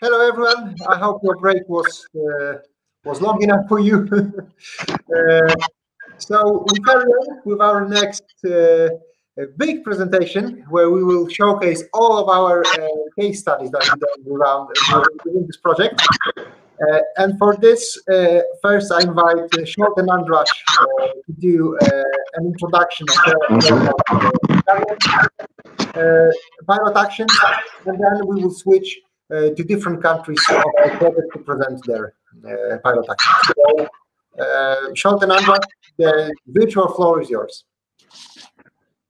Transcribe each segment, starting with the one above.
hello everyone. I hope your break was uh, was long enough for you. uh, so we carry on with our next uh, big presentation where we will showcase all of our uh, case studies that we've done around within this project. Uh, and for this, uh, first I invite uh, Zsolt and Andras to do an introduction of the pilot actions, and then we will switch uh, to different countries of project to present their uh, pilot action. So, uh, Zsolt and Andras, the virtual floor is yours.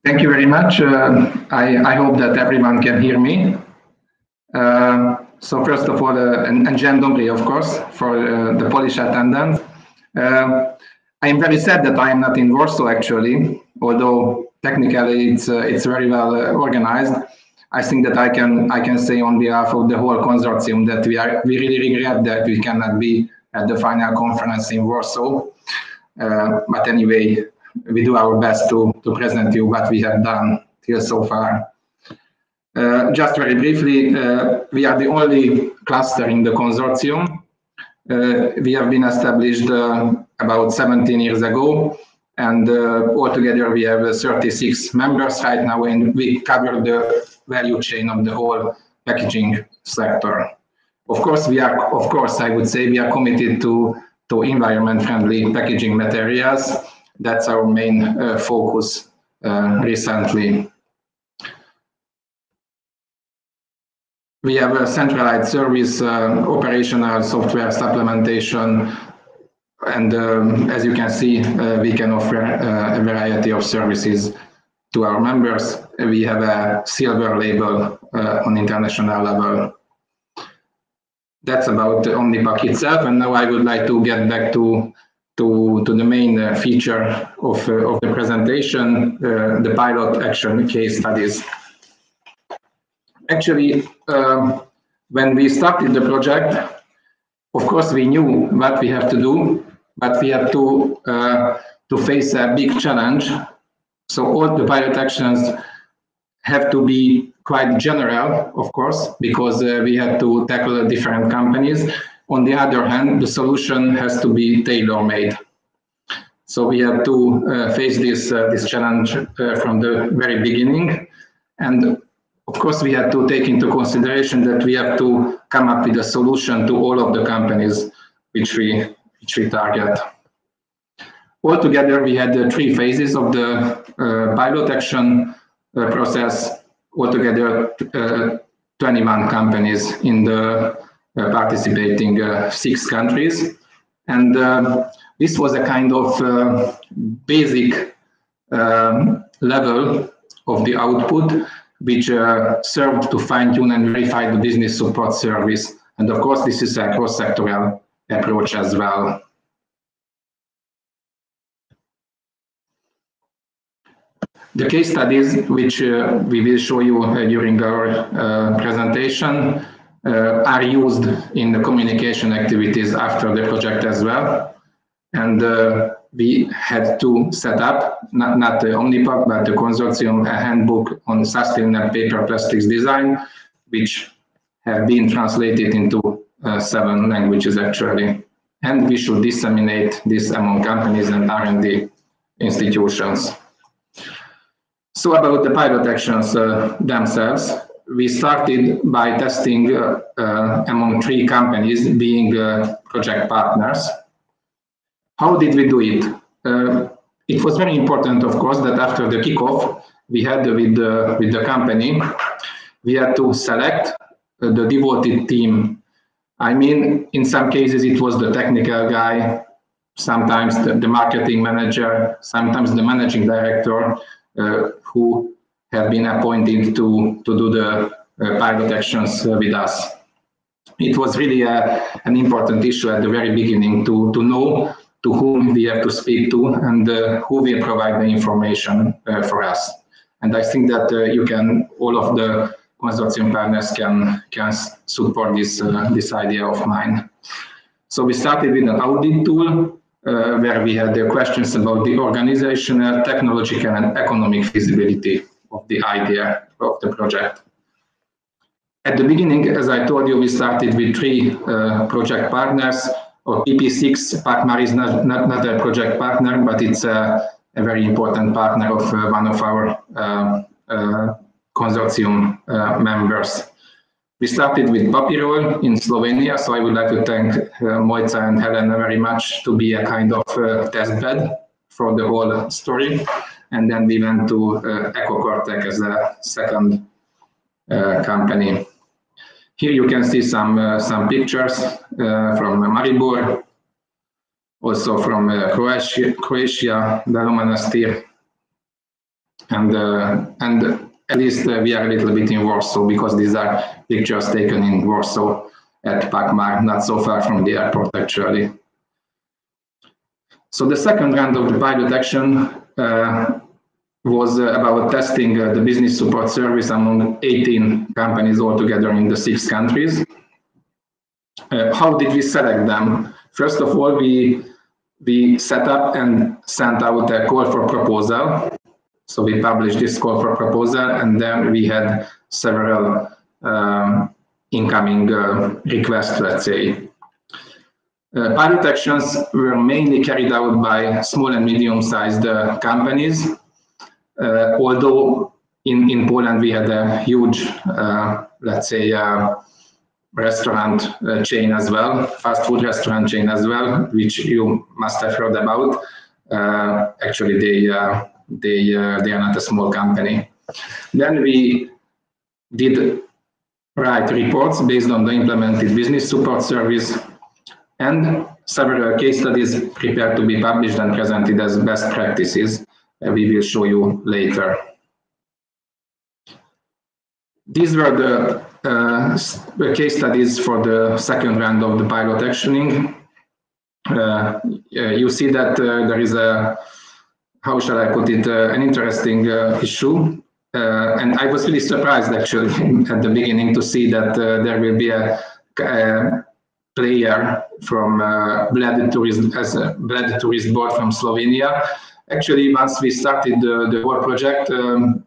Thank you very much. Uh, I, I hope that everyone can hear me. Uh, so first of all, uh, and, and Jen Dongri, of course, for uh, the Polish attendant. I am very sad that I am not in Warsaw actually, although technically it's it's very well organized. I think that I can I can say on behalf of the whole consortium that we are we really regret that we cannot be at the final conference in Warsaw. Uh, but anyway, we do our best to to present you what we have done till so far. Uh, just very briefly, uh, we are the only cluster in the consortium. Uh, we have been established uh, about 17 years ago and uh, altogether we have 36 members right now and we cover the value chain of the whole packaging sector. Of course, we are, of course, I would say we are committed to, to environment-friendly packaging materials. That's our main uh, focus uh, recently. We have a centralized service, uh, operational software supplementation, and um, as you can see, uh, we can offer uh, a variety of services to our members. We have a silver label uh, on international level. That's about the Omnipack itself. And now I would like to get back to to, to the main uh, feature of, uh, of the presentation, uh, the pilot action case studies. Actually, um, when we started the project, of course, we knew what we have to do, but we have to, uh, to face a big challenge so all the pilot actions have to be quite general, of course, because uh, we have to tackle different companies. On the other hand, the solution has to be tailor-made. So we have to uh, face this uh, this challenge uh, from the very beginning, and of course we have to take into consideration that we have to come up with a solution to all of the companies which we we target. Altogether, we had uh, three phases of the uh, pilot action uh, process. Altogether, 21 companies in the participating six countries. And this was a kind of basic um, level of the output which uh, served to fine-tune and verify the business support service. And of course, this is a cross-sectoral approach as well. The case studies, which uh, we will show you uh, during our uh, presentation, uh, are used in the communication activities after the project as well. And uh, we had to set up, not, not the Omnipack, but the consortium a handbook on sustainable paper plastics design, which have been translated into seven languages actually. And we should disseminate this among companies and R&D institutions. So about the pilot actions uh, themselves, we started by testing uh, uh, among three companies being uh, project partners. How did we do it? Uh, it was very important, of course, that after the kickoff we had with the, with the company, we had to select uh, the devoted team. I mean, in some cases it was the technical guy, sometimes the, the marketing manager, sometimes the managing director, uh, who have been appointed to, to do the uh, pilot actions uh, with us. It was really a, an important issue at the very beginning to, to know to whom we have to speak to and uh, who will provide the information uh, for us. And I think that uh, you can, all of the consortium partners can, can support this, this idea of mine. So we started with an audit tool uh, where we had the questions about the organizational, technological, and economic feasibility of the idea of the project. at the beginning, as I told you, we started with three uh, project partners. Or PP6, PACMAR is not, not, not, a project partner, but it's a, very important partner of uh, one of our uh, uh, consortium uh, members. We started with Papirol in Slovenia, so I would like to thank Mojca and Helena very much to be a kind of test bed for the whole story. And then we went to uh, EcoCortec as a second uh, company. Here you can see some uh, some pictures uh, from Maribor, also from uh, Croatia, Croatia, Beli Manastir, and uh, and at least we are a little bit in Warsaw because these are pictures taken in Warsaw at PACMAR, not so far from the airport actually. So the second round of the pilot action uh, was uh, about testing uh, the business support service among 18 companies altogether in the six countries. Uh, how did we select them? First of all, we we set up and sent out a call for proposal. So we published this call for proposal, and then we had several um, incoming uh, requests, let's say. Uh, pilot actions were mainly carried out by small and medium-sized uh, companies uh, although in, in Poland we had a huge, uh, let's say, uh, restaurant chain as well, fast food restaurant chain as well, which you must have heard about. actually, they they they are not a small company. Then we did write reports based on the implemented business support service and several case studies prepared to be published and presented as best practices we will show you later. These were the uh, case studies for the second round of the pilot actioning. Uh, you see that uh, there is a, how shall I put it, uh, an interesting uh, issue. Uh, and I was really surprised actually at the beginning to see that there will be a, a player from uh, Bled Tourist as a Bled Tourist Board from Slovenia actually, once we started the, the whole project, um,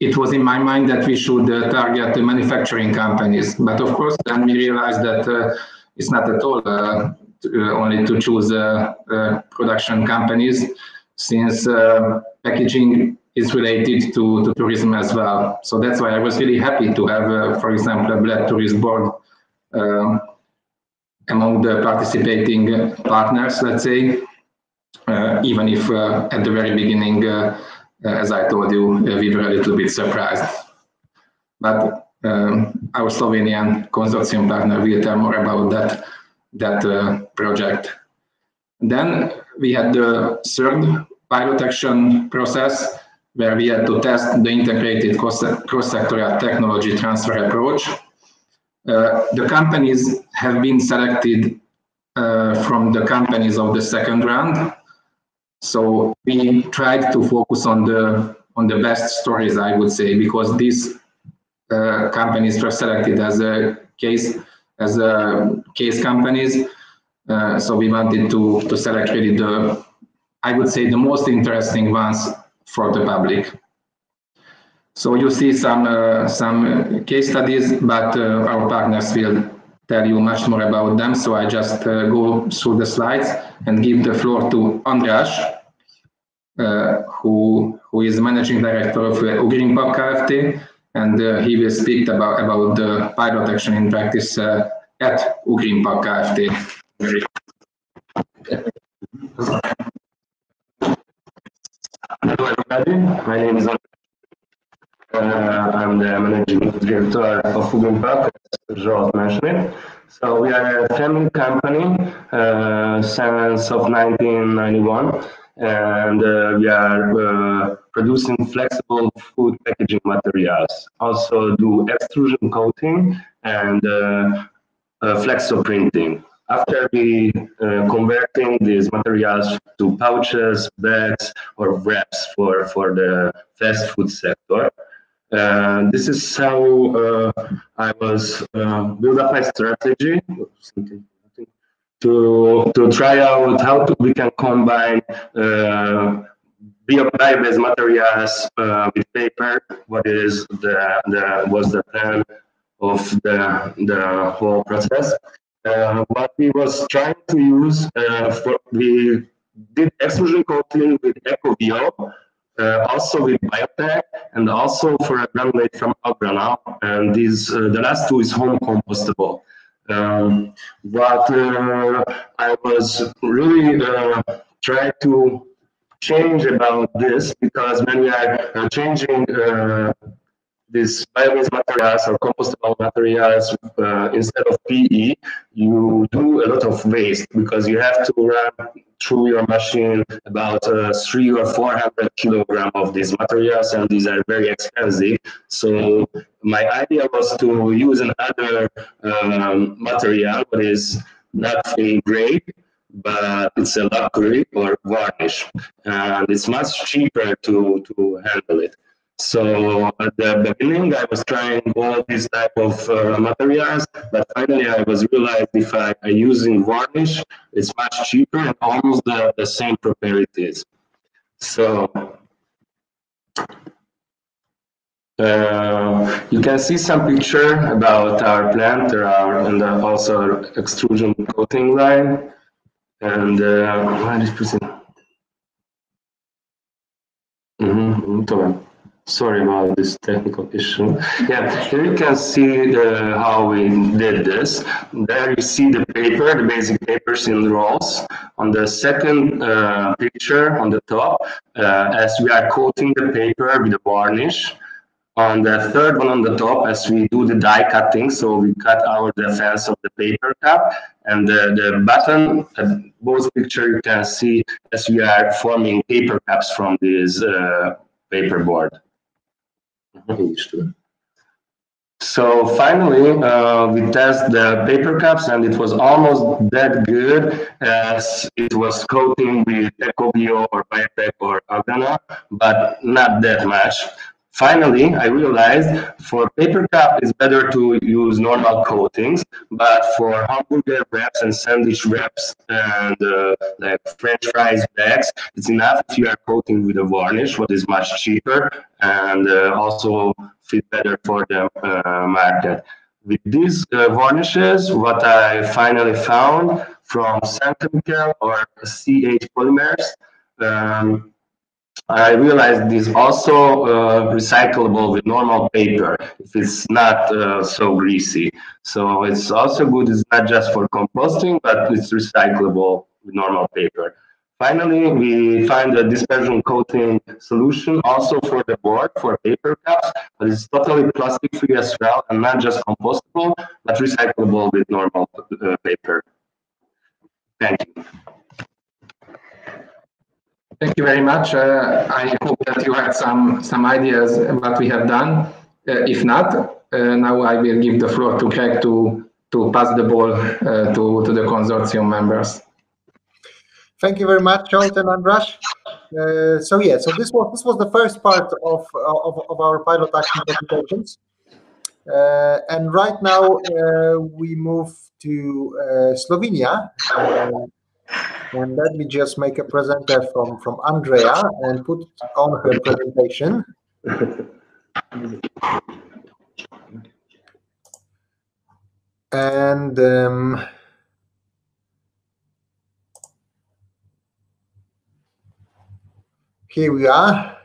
it was in my mind that we should uh, target the manufacturing companies. But of course, then we realized that uh, it's not at all uh, to, uh, only to choose uh, uh, production companies, since packaging is related to, to tourism as well. So that's why I was really happy to have, for example, a Bled Tourist Board um, among the participating partners, let's say. Uh, even if uh, at the very beginning, uh, as I told you, we were a little bit surprised. But um, our Slovenian consortium partner will tell more about that, that project. Then we had the third pilot action process where we had to test the integrated cross-sectorial technology transfer approach. Uh, the companies have been selected uh, from the companies of the second round. So we tried to focus on the on the best stories, I would say, because these uh, companies were selected as a case as a case companies. Uh, so we wanted to to select really the I would say the most interesting ones for the public. So you see some uh, some case studies, but uh, our partners will tell you much more about them. So I just uh, go through the slides and give the floor to András, uh, who who is managing director of uh, Park Kft. And he will speak about, about the pilot action in practice at Ugrimpap Kft. Hello everybody, my name is uh, I'm the managing director of Ugrimpap, as Zsolt mentioned. So we are a family company uh, since of 1991 and uh, we are uh, producing flexible food packaging materials. Also do extrusion coating and uh, uh flexo printing. After we uh, converting these materials to pouches, bags, or wraps for, for the fast food sector, uh, this is how uh, I was uh, build up my strategy to to try out how to, we can combine uh, bio-based materials uh, with paper. What is the the was the plan of the the whole process. Uh, what we was trying to use uh, for we did extrusion coating with EcoVio, uh, also with Biotech, and also for a granulate from Agrana. And these uh, the last two is home compostable. Um, but uh, I was really uh, trying to change about this because when we are changing these bio-based materials or compostable materials uh, instead of PE, you do a lot of waste because you have to run through your machine about uh, three or four hundred kilogram of these materials, and these are very expensive. So my idea was to use another um, material that is not very great, but it's a lacquer or varnish, and it's much cheaper to to handle it. So at the beginning, I was trying all these type of uh, materials, but finally I was realized if I am using varnish, it's much cheaper and almost the, the same properties. So uh, you can see some picture about our plant. There are and also extrusion coating line. And uh, mm -hmm, Sorry about this technical issue. Yeah, here you can see uh, how we did this. There you see the paper, the basic papers in rolls. On the second uh, picture on the top, uh, as we are coating the paper with a varnish. On the third one on the top, as we do the die cutting, so we cut out the of the paper cup. And the, the button, both picture you can see as we are forming paper cups from this uh, paperboard. So finally, uh, we test the paper cups and it was almost that good as it was coating with EcoVio or Biotech or Agrana, but not that much. Finally, I realized for paper cup, it's better to use normal coatings, but for hamburger wraps and sandwich wraps and uh, like French fries bags, it's enough if you are coating with a varnish, what is much cheaper and uh, also fit better for the uh, market. With these uh, varnishes, what I finally found from Chemical or CH Polymers, um, I realized this also uh, recyclable with normal paper if it's not uh, so greasy. So it's also good. It's not just for composting, but it's recyclable with normal paper. Finally, we find a dispersion coating solution also for the board for paper cups, but it's totally plastic free as well and not just compostable, but recyclable with normal uh, paper. Thank you. Thank you very much. Uh, I hope that you had some, some ideas what we have done. Uh, if not, uh, now I will give the floor to Greg to, to pass the ball uh, to, to the consortium members. Thank you very much, Zsolt and Andras. Uh, so yeah, so this was this was the first part of of, of our pilot action presentations, uh, and right now we move to Slovenia. And let me just make a presenter from, from Andrea and put on her presentation. and um, here we are.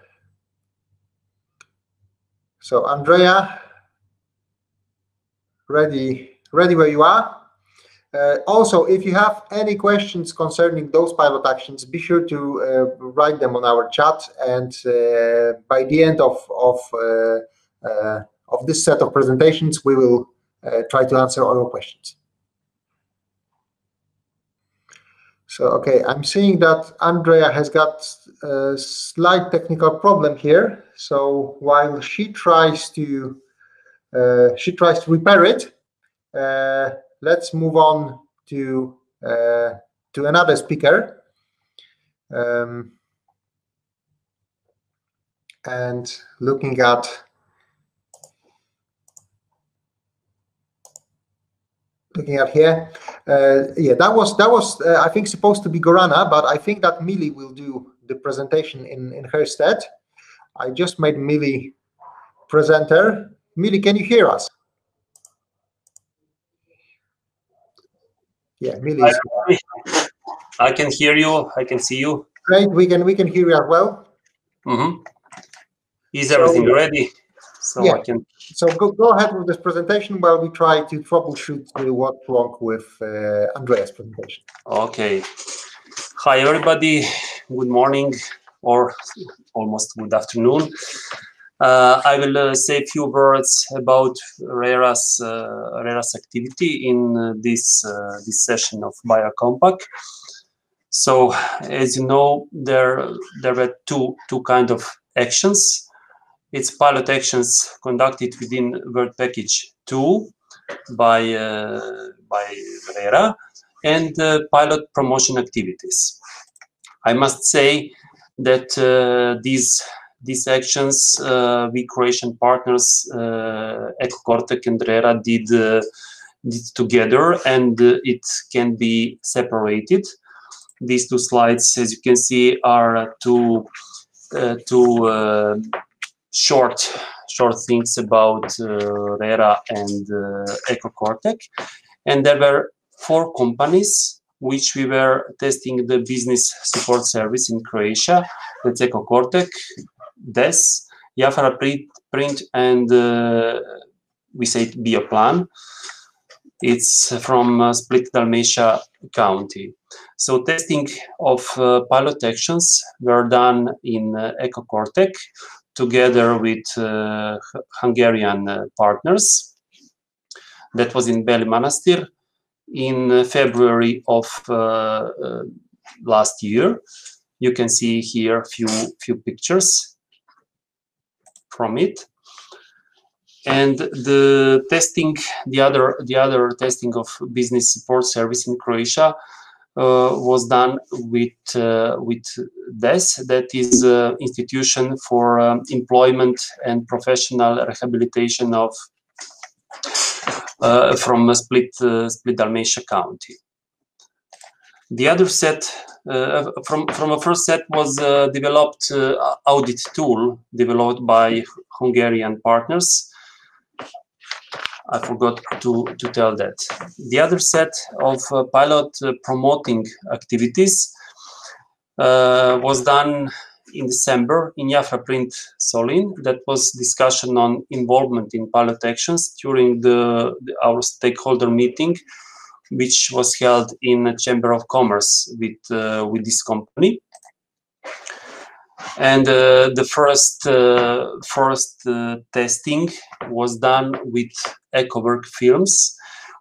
So Andrea, ready, ready where you are? Uh, also, if you have any questions concerning those pilot actions, be sure to uh, write them on our chat. And uh, by the end of of uh, uh, of this set of presentations, we will uh, try to answer all your questions. So, okay, I'm seeing that Andrea has got a slight technical problem here. So while she tries to she tries to repair it let's move on to uh, to another speaker. Um, and looking at looking at here, uh, yeah, that was that was uh, I think supposed to be Gorana, but I think that Millie will do the presentation in in her stead. I just made Millie presenter. Millie, can you hear us? Yeah, Millie. I can hear you. I can see you. Great. We can we can hear you as well. Mm-hmm. Is everything So- ready? So Yeah. I can. So go, go ahead with this presentation while we try to troubleshoot what's wrong with uh, Andrea's presentation. Okay. Hi, everybody. Good morning or almost good afternoon. Uh, I will uh, say a few words about RERA's, uh, RERA's activity in uh, this, this session of BioCompack. So, as you know, there, there were two, two kind of actions. It's pilot actions conducted within Work Package 2 by, uh, by RERA and uh, pilot promotion activities. I must say that uh, these these actions uh, we Croatian partners uh, EcoCortec and RERA did uh, did together, and it can be separated. These two slides, as you can see, are two two short short things about uh, RERA and uh, EcoCortec, and there were four companies which we were testing the business support service in Croatia. That's EcoCortec, DES, Jafra Print, Print and uh, we say Bioplan. It's from uh, Split Dalmatia County. So testing of uh, pilot actions were done in uh, EcoCortec together with uh, Hungarian uh, partners. That was in Beli Manastir in uh, February of last year. You can see here few few pictures from it. And the testing, the other the other testing of business support service in Croatia uh, was done with uh, with DES, that is uh, institution for um, employment and professional rehabilitation of uh, from Split uh, Split Dalmatia County. The other set uh, from from a first set was uh, developed uh, audit tool developed by Hungarian partners. I forgot to, to tell that. The other set of uh, pilot uh, promoting activities was done in December in Jafra Print Solin. That was discussion on involvement in pilot actions during the our stakeholder meeting, which was held in the Chamber of Commerce with uh, with this company. And uh, the first uh, first testing was done with EcoWork films,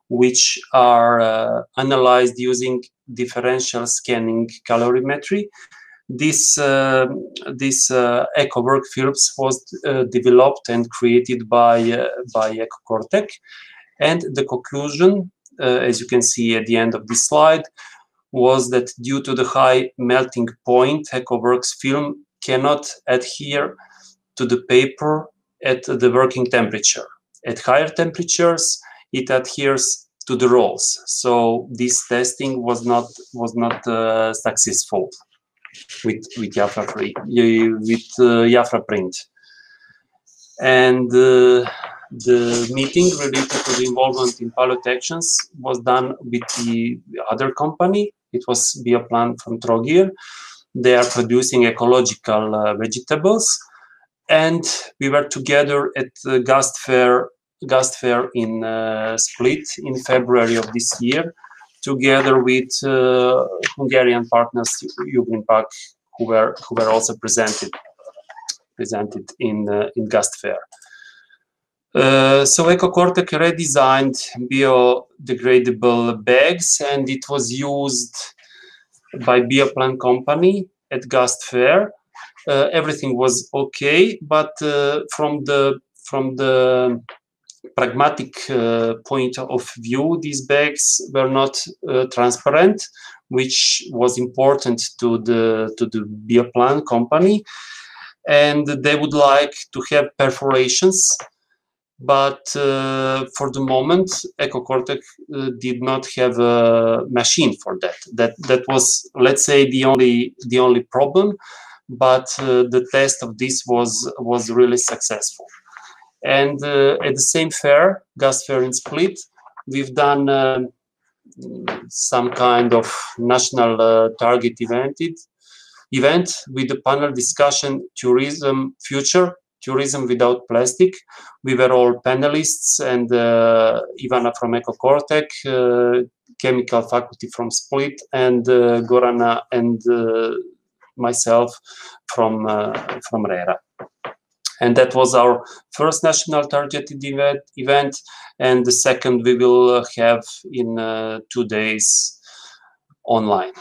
which are analyzed using differential scanning calorimetry. This uh, this uh, films was uh, developed and created by uh, by EcoCortec, and the conclusion, as you can see at the end of this slide, was that due to the high melting point, EcoWorks film cannot adhere to the paper at the working temperature. At higher temperatures, it adheres to the rolls. So this testing was not was not uh, successful with with Jafra free with uh, print. And uh, the meeting related to the involvement in pilot actions was done with the other company. It was Bioplan from Trogir. They are producing ecological uh, vegetables, and we were together at the Gast Fair Gast Fair in uh, Split in February of this year, together with uh, Hungarian partners Jugendpark, who were who were also presented presented in uh, in Gast Fair. Uh, so EcoCortec redesigned biodegradable bags, and it was used by Bioplan company at Gast Fair. Uh, everything was okay, but uh, from the from the pragmatic uh, point of view, these bags were not uh, transparent, which was important to the to the Bioplan company, and they would like to have perforations but uh, for the moment ecocortec uh, did not have a machine for that. That that was let's say the only the only problem but uh, the test of this was was really successful. And uh, at the same fair Gast fair in split we've done um some kind of national uh, target evented, event with the panel discussion tourism future tourism without plastic. We were all panelists and uh, ivana from ecocortec uh, chemical faculty from split and uh, gorana and uh, myself from uh, from rera. And that was our first national targeted event, event and the second we will have in uh, two days online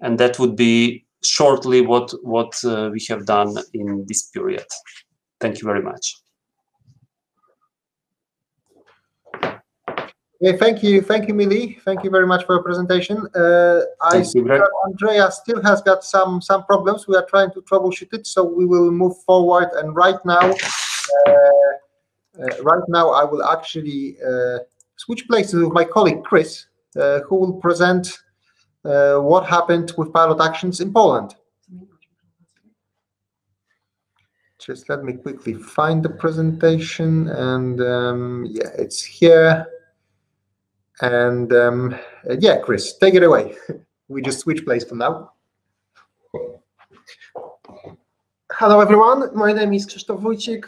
and that would be shortly what what uh, we have done in this period thank you very much Okay, thank you, thank you, Mili. Thank you very much for your presentation. Uh, I see that Andrea still has got some some problems. We are trying to troubleshoot it, so we will move forward. And right now, uh, uh, right now, I will actually uh, switch places with my colleague Chris, uh, who will present uh, what happened with pilot actions in Poland. Just let me quickly find the presentation, and um, yeah, it's here. And um, uh, yeah, Chris, take it away. we just switch place for now. Hello everyone, my name is Krzysztof Wójcik.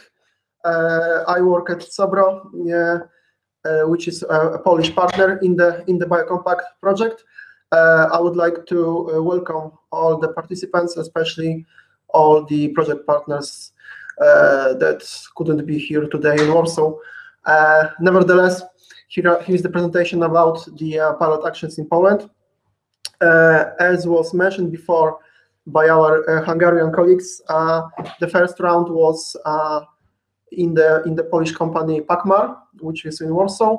Uh, I work at COBRO, uh, uh, which is a, a Polish partner in the in the Biocompack project. Uh, I would like to uh, welcome all the participants, especially all the project partners uh, that couldn't be here today in Warsaw. Uh, nevertheless, here, here is the presentation about the uh, pilot actions in Poland. Uh, as was mentioned before, by our Hungarian colleagues. The first round was in the in the Polish company Pakmar, which is in Warsaw.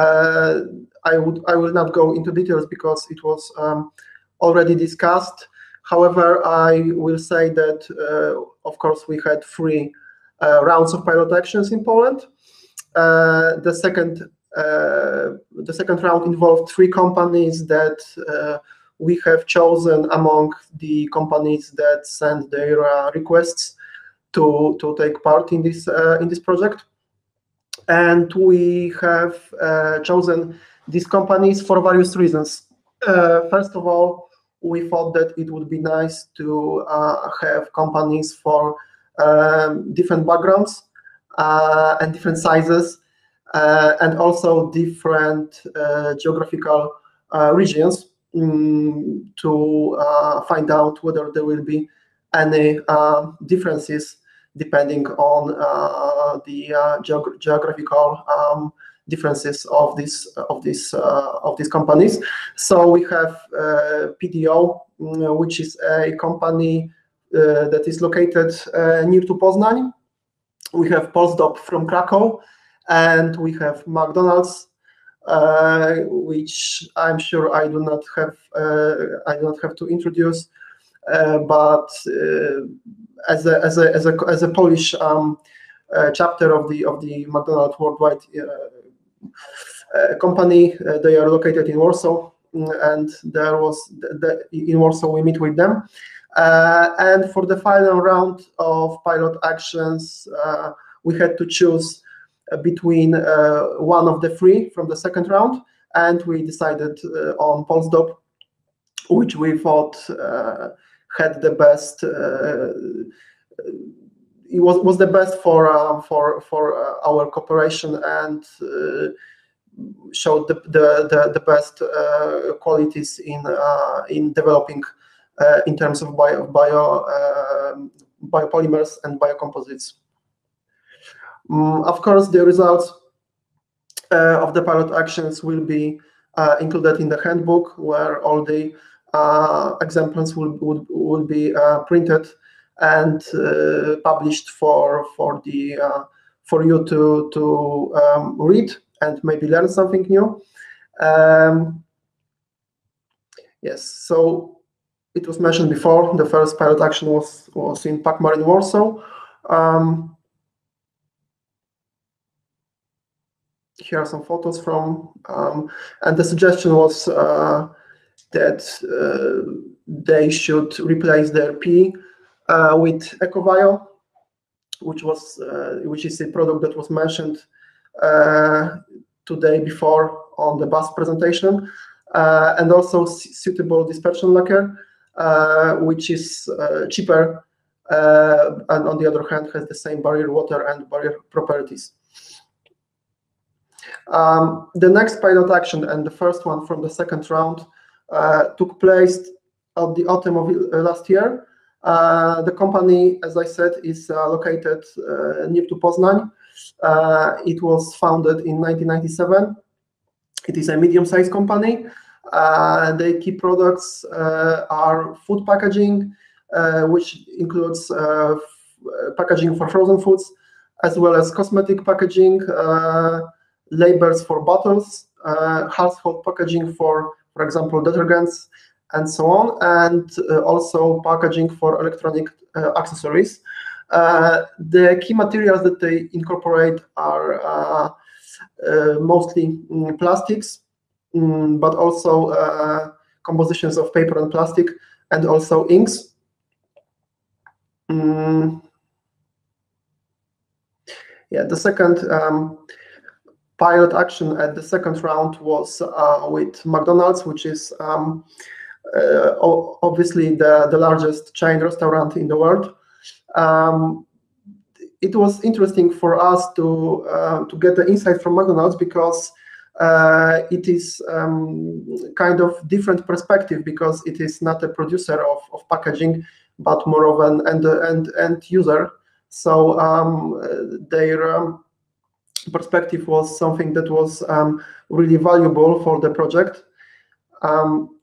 Uh, I would I will not go into details because it was um, already discussed. However, I will say that uh, of course we had three uh, rounds of pilot actions in Poland. the second the second round involved three companies that we have chosen among the companies that send their uh, requests to to take part in this uh, in this project and we have uh, chosen these companies for various reasons. First of all we thought that it would be nice to have companies for um, different backgrounds and different sizes and also different geographical regions um, to uh, find out whether there will be any uh, differences depending on uh, the geog geographical um, differences of this of this of these companies. So we have PDO, mm, which is a company that is located near to Poznań. We have Polsdop from Krakow, and we have McDonald's uh, which I'm sure I do not have uh, I do not have to introduce. Uh, but as a as a as a as a Polish um, chapter of the of the McDonald's worldwide company, they are located in Warsaw, and there was the, the, in Warsaw we meet with them. Uh, and for the final round of pilot actions, uh, we had to choose uh, between uh, one of the three from the second round, and we decided uh, on Polsdop, which we thought had the best it was was the best for uh, for for uh, our cooperation and uh, showed the the the, the best qualities in in developing in terms of bio bio biopolymers and biocomposites. Um, of course, the results uh, of the pilot actions will be uh, included in the handbook where all the uh, examples will, be uh, printed and uh, published for for the uh, for you to to um, read and maybe learn something new. Um, yes, so it was mentioned before. The first pilot action was was in Pacmar in Warsaw. Um, here are some photos from, um, and the suggestion was uh, that uh, they should replace their P uh, with EcoVio, which was uh, which is a product that was mentioned uh, today before on the bus presentation, and also suitable dispersion lacquer, which is cheaper and on the other hand has the same barrier water and barrier properties. Um, the next pilot action and the first one from the second round uh, Uh, took place at the autumn of uh, last year. Uh, the company, as I said, is uh, located uh, near to Poznań. it was founded in 1997. It is a medium-sized company. the key products are food packaging, which includes packaging for frozen foods, as well as cosmetic packaging, labels for bottles, uh, household packaging for, for example, detergents, and so on, and uh, also packaging for electronic uh, accessories. Uh, the key materials that they incorporate are uh, uh, mostly mm, plastics, mm, but also compositions of paper and plastic, and also inks. Mm. Yeah, the second um, pilot action at the second round was uh, with McDonald's, which is um, uh, obviously the, the largest chain restaurant in the world. Um, it was interesting for us to uh, to get the insight from McDonald's because uh, it is um, kind of different perspective because it is not a producer of, of packaging but more of an end end, end user. So um, their um, perspective was something that was um, really valuable for the project. Um,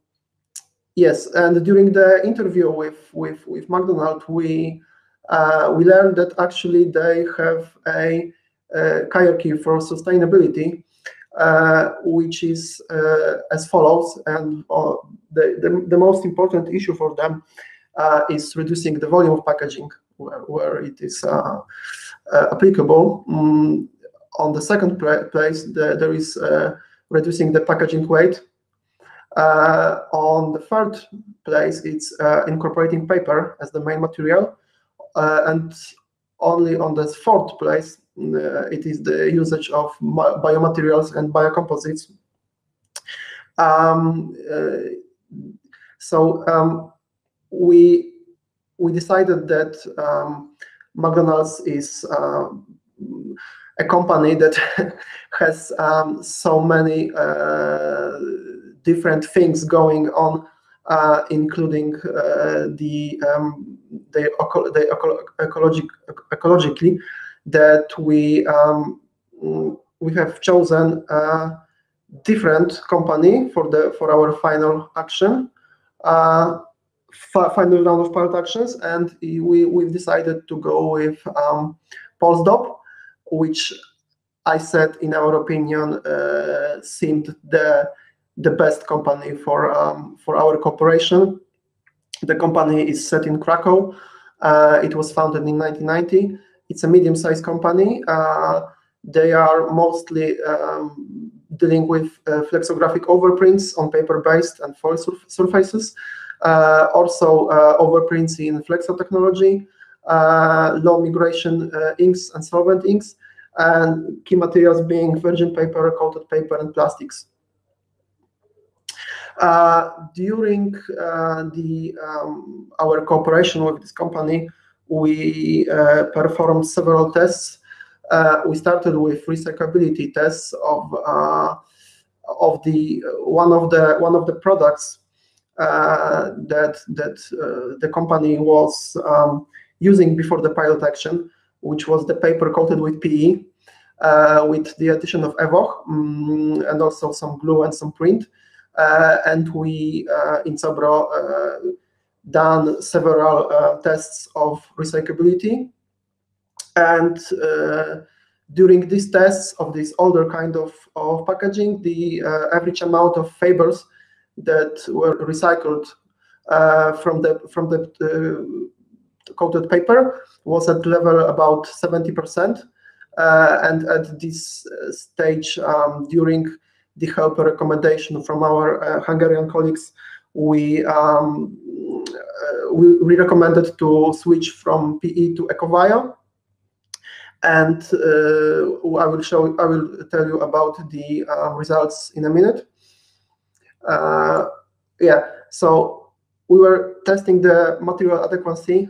yes, and during the interview with with with McDonald, we uh, we learned that actually they have a, a hierarchy for sustainability, uh, which is uh, as follows. And uh, the, the, the most important issue for them uh, is reducing the volume of packaging where, where it is uh, applicable. Mm, on the second place, the, there is uh, reducing the packaging weight. Uh, on the third place, it's uh, incorporating paper as the main material. Uh, and only on the fourth place, uh, it is the usage of biomaterials and biocomposites. Um, uh, so um, we we decided that um, McDonald's is a company that has um, so many uh, different things going on, uh, including uh, the um, the, the ecologic, ecologically that we um, we have chosen a different company for the for our final action. Uh, final round of pilot actions, and we we've decided to go with um, Polsdop, which I said, in our opinion, uh, seemed the the best company for um, for our cooperation. The company is set in Krakow. Uh, it was founded in 1990. It's a medium-sized company. Uh, they are mostly um, dealing with uh, flexographic overprints on paper-based and foil surf surfaces. Uh, also, uh, overprints in flexo technology, low migration inks and solvent inks, and key materials being virgin paper, coated paper, and plastics. Uh, during uh, the um, our cooperation with this company, we uh, performed several tests. Uh, we started with recyclability tests of uh, of the one of the one of the products uh, that that the company was um, using before the pilot action which was the paper coated with PE, uh, with the addition of EVOH um, and also some glue and some print. Uh, and we uh, in COBRO uh, done several uh, tests of recyclability. And uh, during these tests of this older kind of, of packaging, the average amount of fibers that were recycled from the from the coated paper was at level about 70%. Uh, and at this uh, stage, um, during the help recommendation from our uh, Hungarian colleagues, we, um, we, we recommended to switch from PE to EcoVio. and I will show. I will tell you about the results in a minute. yeah. So we were testing the material adequacy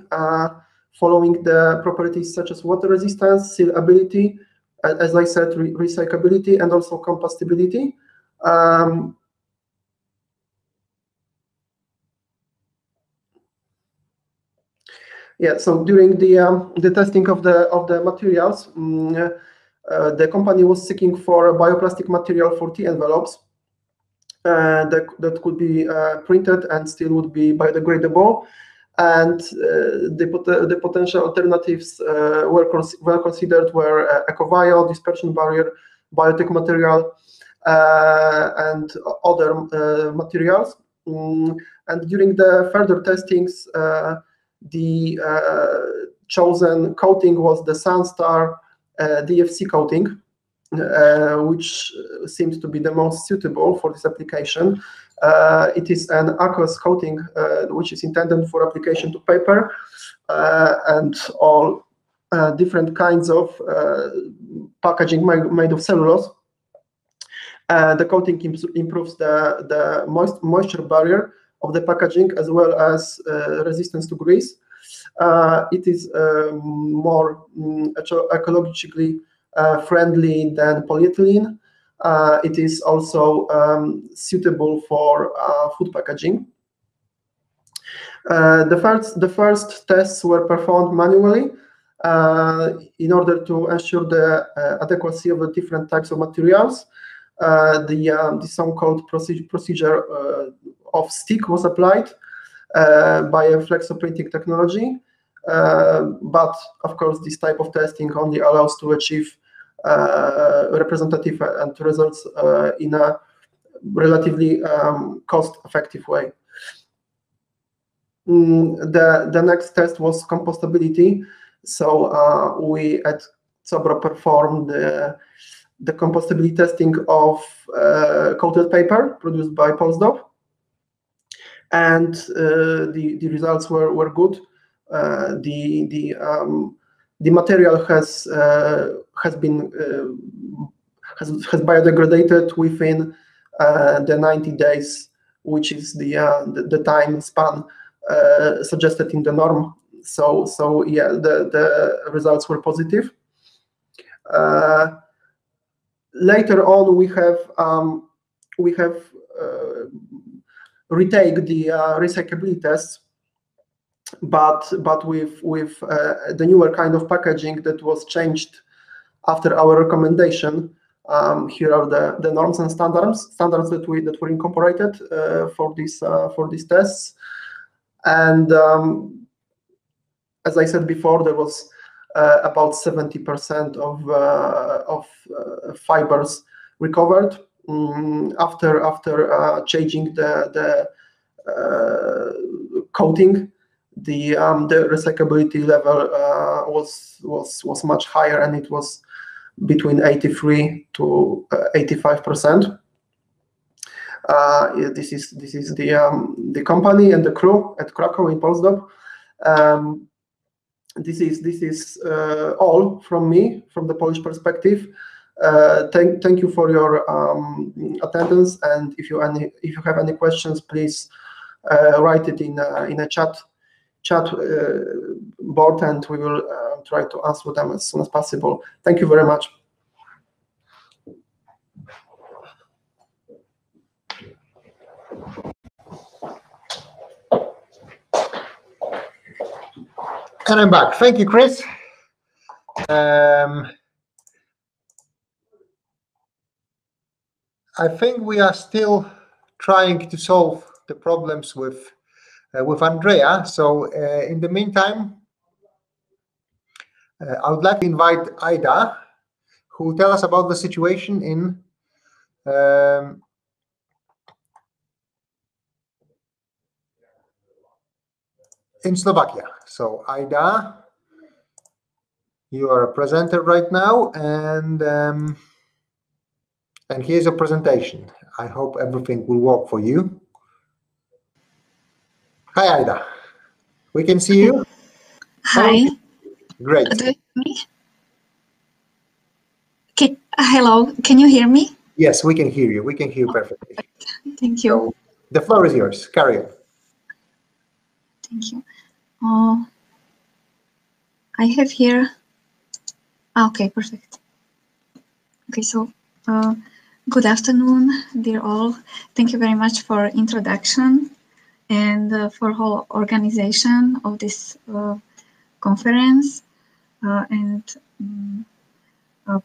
following the properties such as water resistance, sealability, as I said, re recyclability, and also compostability. Um, yeah, so during the um, the testing of the of the materials, um, uh, the company was seeking for a bioplastic material for tea envelopes uh, that that could be uh, printed and still would be biodegradable and uh, the, pot the potential alternatives uh, were well considered were uh, EcoVio, dispersion barrier, biotech material, and other materials. Mm, and during the further testings, the chosen coating was the Sunstar DFC coating, uh, which seems to be the most suitable for this application. Uh, it is an aqueous coating uh, which is intended for application to paper uh, and all different kinds of packaging made of cellulose. the coating improves the, the moist, moisture barrier of the packaging as well as resistance to grease. Uh, it is um, more um, ecologically uh, friendly than polyethylene. Uh, it is also um, suitable for uh, food packaging. Uh, the first the first tests were performed manually uh, in order to ensure the uh, adequacy of the different types of materials. Uh, the um, the so-called procedure, procedure of stick was applied by a flexoprinting technology. But of course, this type of testing only allows to achieve uh, representative and results uh, in a relatively um, cost-effective way. Mm, the, the next test was compostability. So uh, we at COBRO performed the, the compostability testing of uh, coated paper produced by Polsdop. And uh, the, the results were, were good. Uh, the the um, the material has uh, has been uh, has, has biodegraded within uh, the 90 days, which is the the, the, time span suggested in the norm. So so yeah, the the results were positive. later on, we have um, we have retake the recyclability tests but but with with uh, the newer kind of packaging that was changed after our recommendation. Um, here are the, the norms and standards standards that we that were incorporated uh, for this uh, for these tests. And um, as I said before, there was uh, about 70% of uh, of uh, fibers recovered um, after after changing the the coating the um, the recyclability level uh, was was was much higher, and it was between 83 to uh, 85 percent. Uh, this is this is the um, the company and the crew at Krakow in Polsdop. Um, this is this is uh, all from me from the Polish perspective. Uh, thank thank you for your um, attendance, and if you any if you have any questions, please uh, write it in in a chat chat uh, board and we will uh, try to answer them as soon as possible. Thank you very much. And I'm back. Thank you, Chris. Um, I think we are still trying to solve the problems with with Andrea. So uh, in the meantime, uh, I would like to invite Ida, who will tell us about the situation in um, in Slovakia. So Ida, you are a presenter right now, and um, and here's a presentation. I hope everything will work for you. Hi, Ida. We can see you. Hi. Great. Do you hear me? Can, hello, can you hear me? Yes, we can hear you. We can hear you perfectly. Thank you. The floor is yours. Carry on. Thank you. Uh, I have here. ah, Okay, perfect. Okay, so uh, good afternoon, dear all. Thank you very much for introduction and uh, for whole organization of this uh, conference. Uh, and um,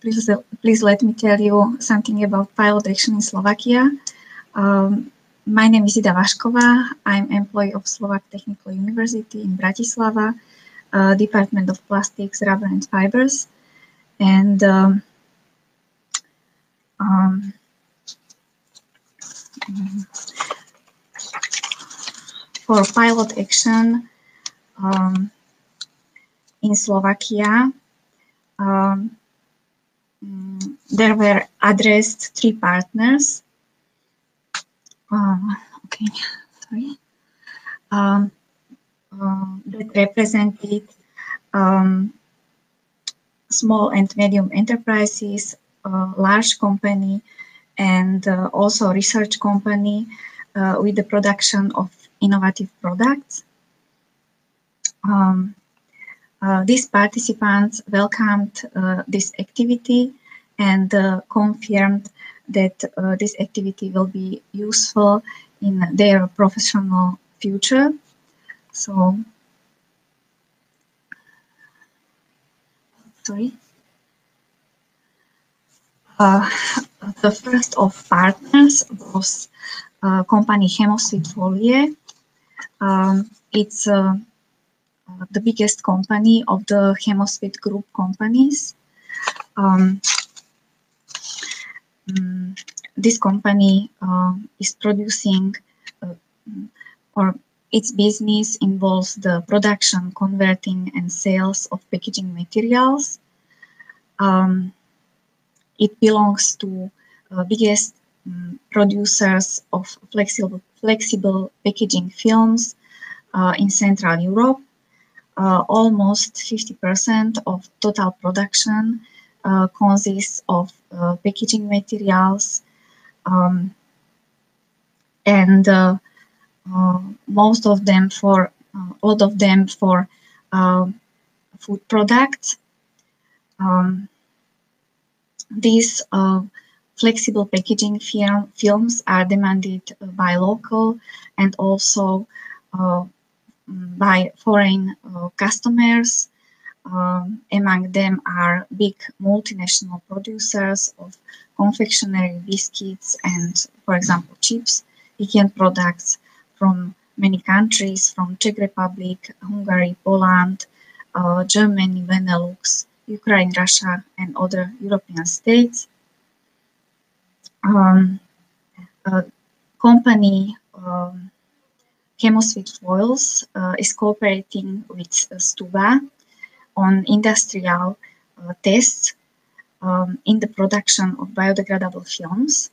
please, please let me tell you something about pilot action in Slovakia. Um, my name is Ida Vašková. I'm employee of Slovak Technical University in Bratislava, uh, Department of Plastics, Rubber and Fibers. And um, um, for pilot action um, in Slovakia, um, there were addressed three partners. Um, okay, sorry, um, uh, that represented um, small and medium enterprises, uh, large company, and uh, also research company uh, with the production of innovative products. Um, uh, these participants welcomed uh, this activity and confirmed that uh, this activity will be useful in their professional future. So, sorry. Uh, the first of partners was uh, company Chemosvit Folie. Um, it's uh, the biggest company of the Chemosvit group companies. Um, um, this company uh, is producing uh, or its business involves the production, converting, and sales of packaging materials. Um, it belongs to uh, biggest um, producers of flexible, flexible packaging films uh, in Central Europe. Uh, almost 50% of total production uh, consists of uh, packaging materials um, and uh, most of them for a lot of them for food products. Um, these flexible packaging film, films are demanded by local and also uh, by foreign uh, customers um, among them are big multinational producers of confectionery biscuits and, for example, chips, vegan products from many countries, from Czech Republic, Hungary, Poland, uh, Germany, Benelux, Ukraine, Russia, and other European states. Um, company um, Chemosvit Foils uh, is cooperating with uh, Stuba on industrial uh, tests um, in the production of biodegradable films.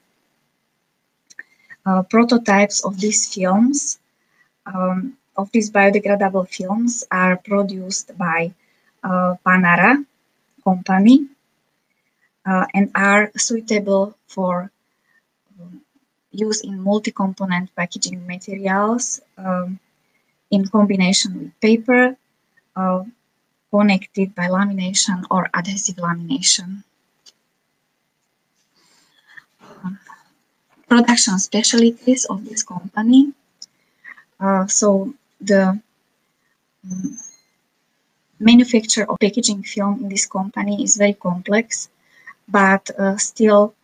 Uh, prototypes of these films, um, of these biodegradable films, are produced by uh, Panara company uh, and are suitable for um, use in multi-component packaging materials um, in combination with paper, uh, connected by lamination or adhesive lamination. production specialties of this company. Uh, so the um, manufacture of packaging film in this company is very complex, but uh, still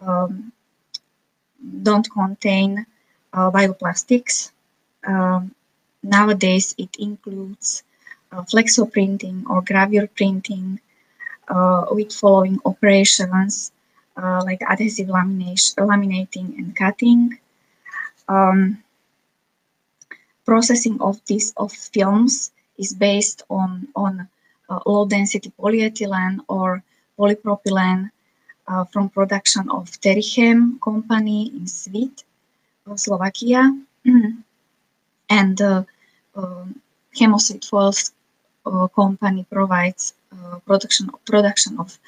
um, don't contain uh, bioplastics. Um, nowadays, it includes uh, flexo printing or gravure printing uh, with following operations like adhesive lamination, laminating and cutting. Um, processing of these of films is based on on uh, low density polyethylene or polypropylene uh, from production of Terichem company in Svit, Slovakia, and uh, um, Foils uh, company provides uh, production production of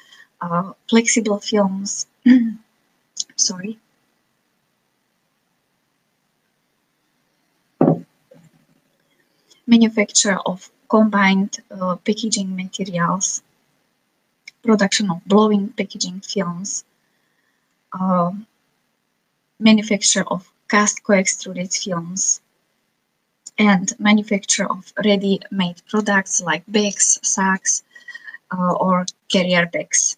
uh, flexible films, sorry, manufacture of combined uh, packaging materials, production of blowing packaging films, uh, manufacture of cast co-extruded films, and manufacture of ready-made products like bags, sacks, uh, or carrier bags.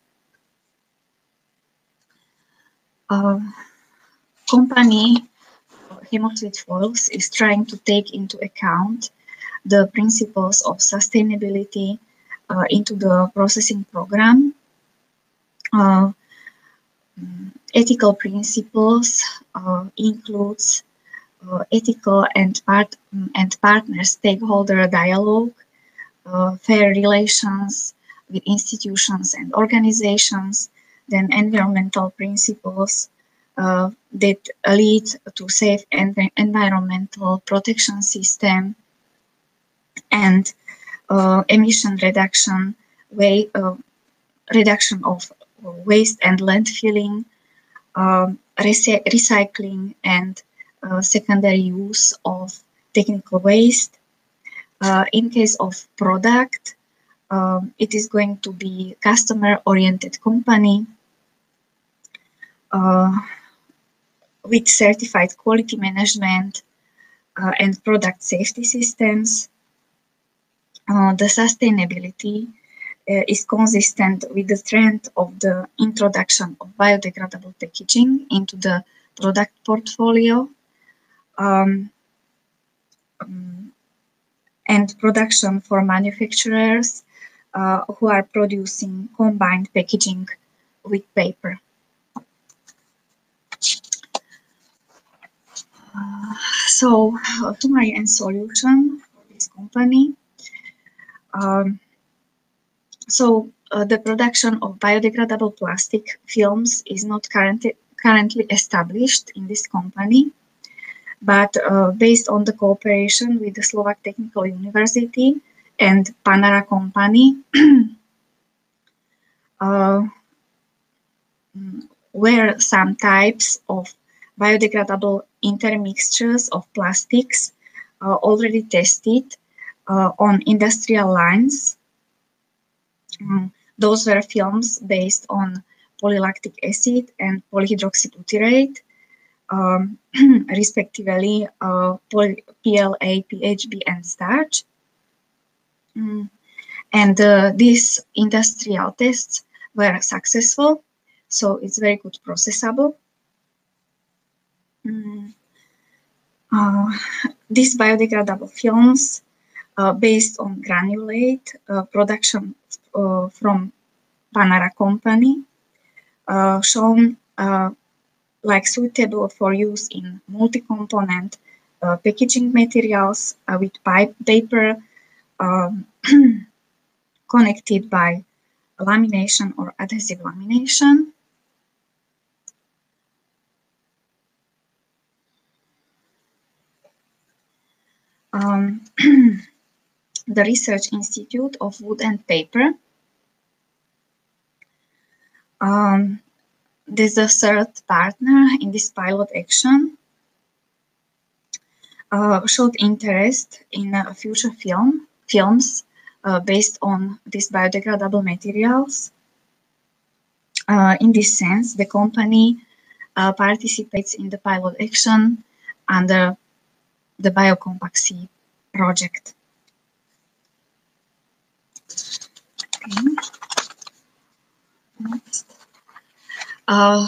Uh, company Hemofluid Foils is trying to take into account the principles of sustainability uh, into the processing program. Uh, ethical principles uh, includes uh, ethical and part and partner stakeholder dialogue, uh, fair relations with institutions and organizations, then environmental principles uh, that lead to safe env environmental protection system and emission reduction, way, uh, reduction of waste and landfilling, um, recycling and uh, secondary use of technical waste. Uh, in case of product, um, it is going to be customer-oriented company uh, with certified quality management uh, and product safety systems. Uh, the sustainability uh, is consistent with the trend of the introduction of biodegradable packaging into the product portfolio um, um, and production for manufacturers uh, who are producing combined packaging with paper. Uh, so, uh, my end solution for this company um, so uh, the production of biodegradable plastic films is not currently currently established in this company, but uh, based on the cooperation with the Slovak Technical University and Panara company, uh, where some types of biodegradable intermixtures of plastics are already tested uh, on industrial lines. Um, those were films based on polylactic acid and polyhydroxybutyrate, um, respectively uh, PLA, PHB, and starch. Mm. And uh, these industrial tests were successful, so it's very good processable. Mm. Uh, these biodegradable films based on granulate uh, production uh, from Panara company, shown like suitable for use in multi-component packaging materials with pipe paper um, connected by lamination or adhesive lamination. Um, the Research Institute of Wood and Paper. Um, there's a third partner in this pilot action. Uh, showed interest in uh, future film films uh, based on these biodegradable materials. Uh, in this sense, the company uh, participates in the pilot action under the Biocompack project. Uh,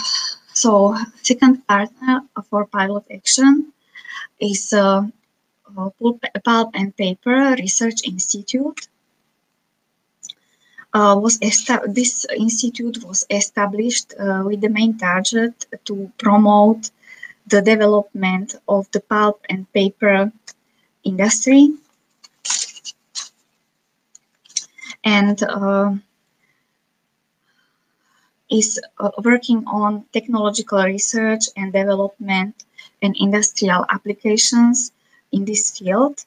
so second partner for pilot action is uh, Pulp and Paper Research Institute. Uh, was this institute was established uh, with the main target to promote the development of the pulp and paper industry and uh, is uh, working on technological research and development and industrial applications in this field.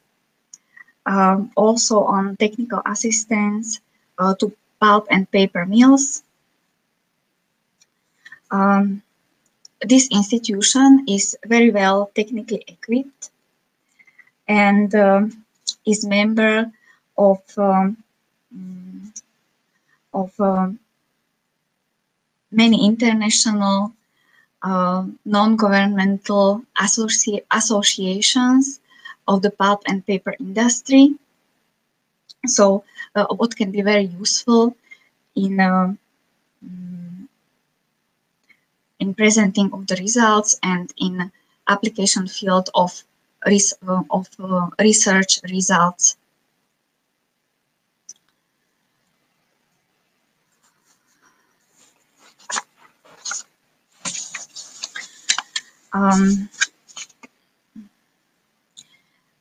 Um, also on technical assistance uh, to pulp and paper mills Um, this institution is very well technically equipped and um, is member of mm, of um, many international uh, non-governmental associ associations of the pulp and paper industry. So uh, what can be very useful in uh, in presenting of the results and in application field of, res uh, of uh, research results. Um,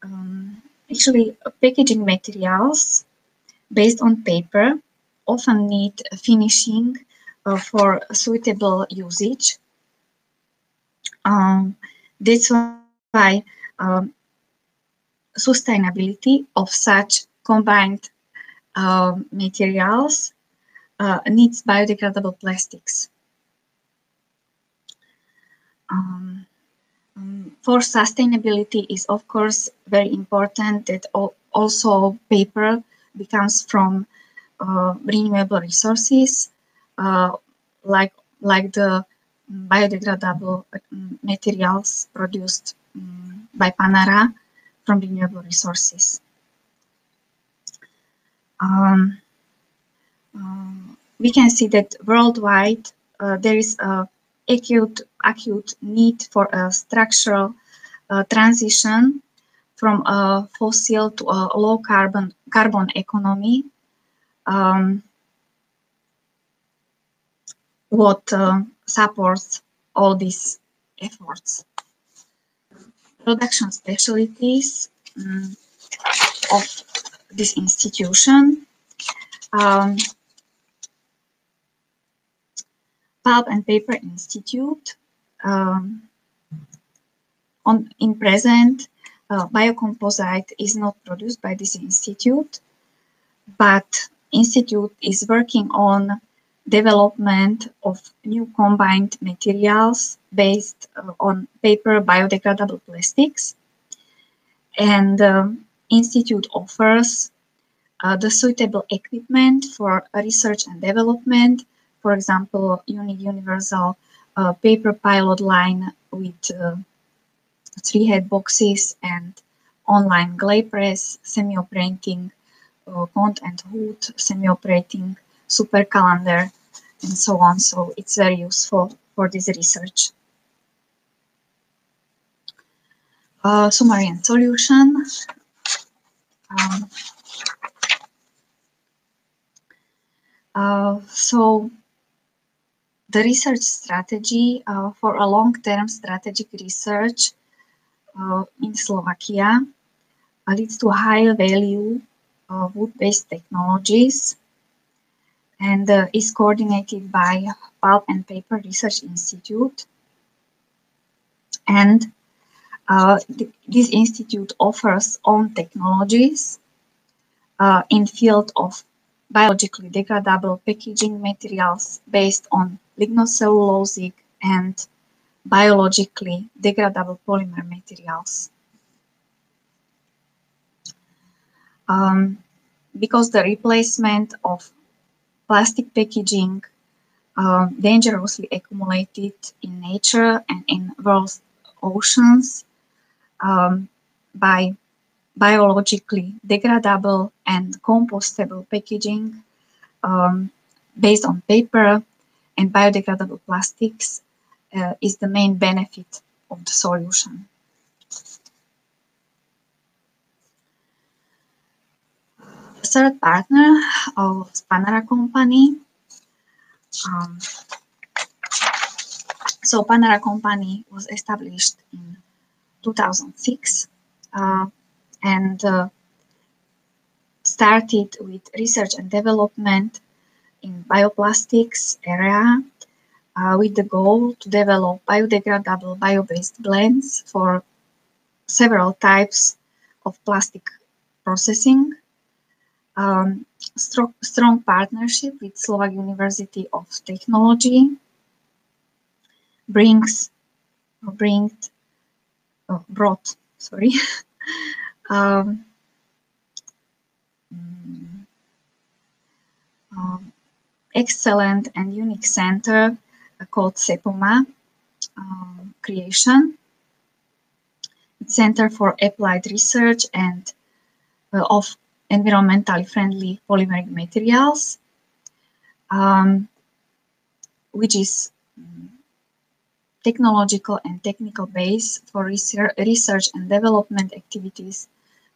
um, actually, packaging materials based on paper often need finishing uh, for suitable usage. Um, that's why um, sustainability of such combined uh, materials uh, needs biodegradable plastics. Um, um, for sustainability is of course very important that also paper becomes from uh, renewable resources uh, like like the biodegradable um, materials produced um, by Panara from renewable resources. Um, um, we can see that worldwide uh, there is a acute acute need for a structural uh, transition from a fossil to a low carbon carbon economy. Um, what uh, supports all these efforts. Production specialties um, of this institution. Um, Pulp and Paper Institute. Um, on, in present, uh, biocomposite is not produced by this institute, but institute is working on development of new combined materials based uh, on paper biodegradable plastics. And um, Institute offers uh, the suitable equipment for research and development. For example, Uni Universal uh, paper pilot line with uh, three head boxes and online glay press, semi-operating uh, Cont and Hood, semi-operating super calendar, and so on. So it's very useful for this research. Uh, Sumerian solution. Um, uh, so the research strategy uh, for a long-term strategic research uh, in Slovakia uh, leads to higher value wood-based technologies and uh, is coordinated by Pulp and Paper Research Institute. And uh, th this institute offers own technologies uh, in field of biologically degradable packaging materials based on lignocellulosic and biologically degradable polymer materials. Um, because the replacement of plastic packaging uh, dangerously accumulated in nature and in world oceans um, by biologically degradable and compostable packaging um, based on paper and biodegradable plastics uh, is the main benefit of the solution. The third partner of Panara company. Um, so Panara company was established in 2006 uh, and uh, started with research and development in bioplastics area uh, with the goal to develop biodegradable bio-based blends for several types of plastic processing. Um, strong, strong partnership with Slovak University of Technology brings or bringed oh, brought sorry um, mm, um, excellent and unique center called Sepoma um, Creation. Center for Applied Research and uh, of environmentally friendly polymeric materials, um, which is um, technological and technical base for research and development activities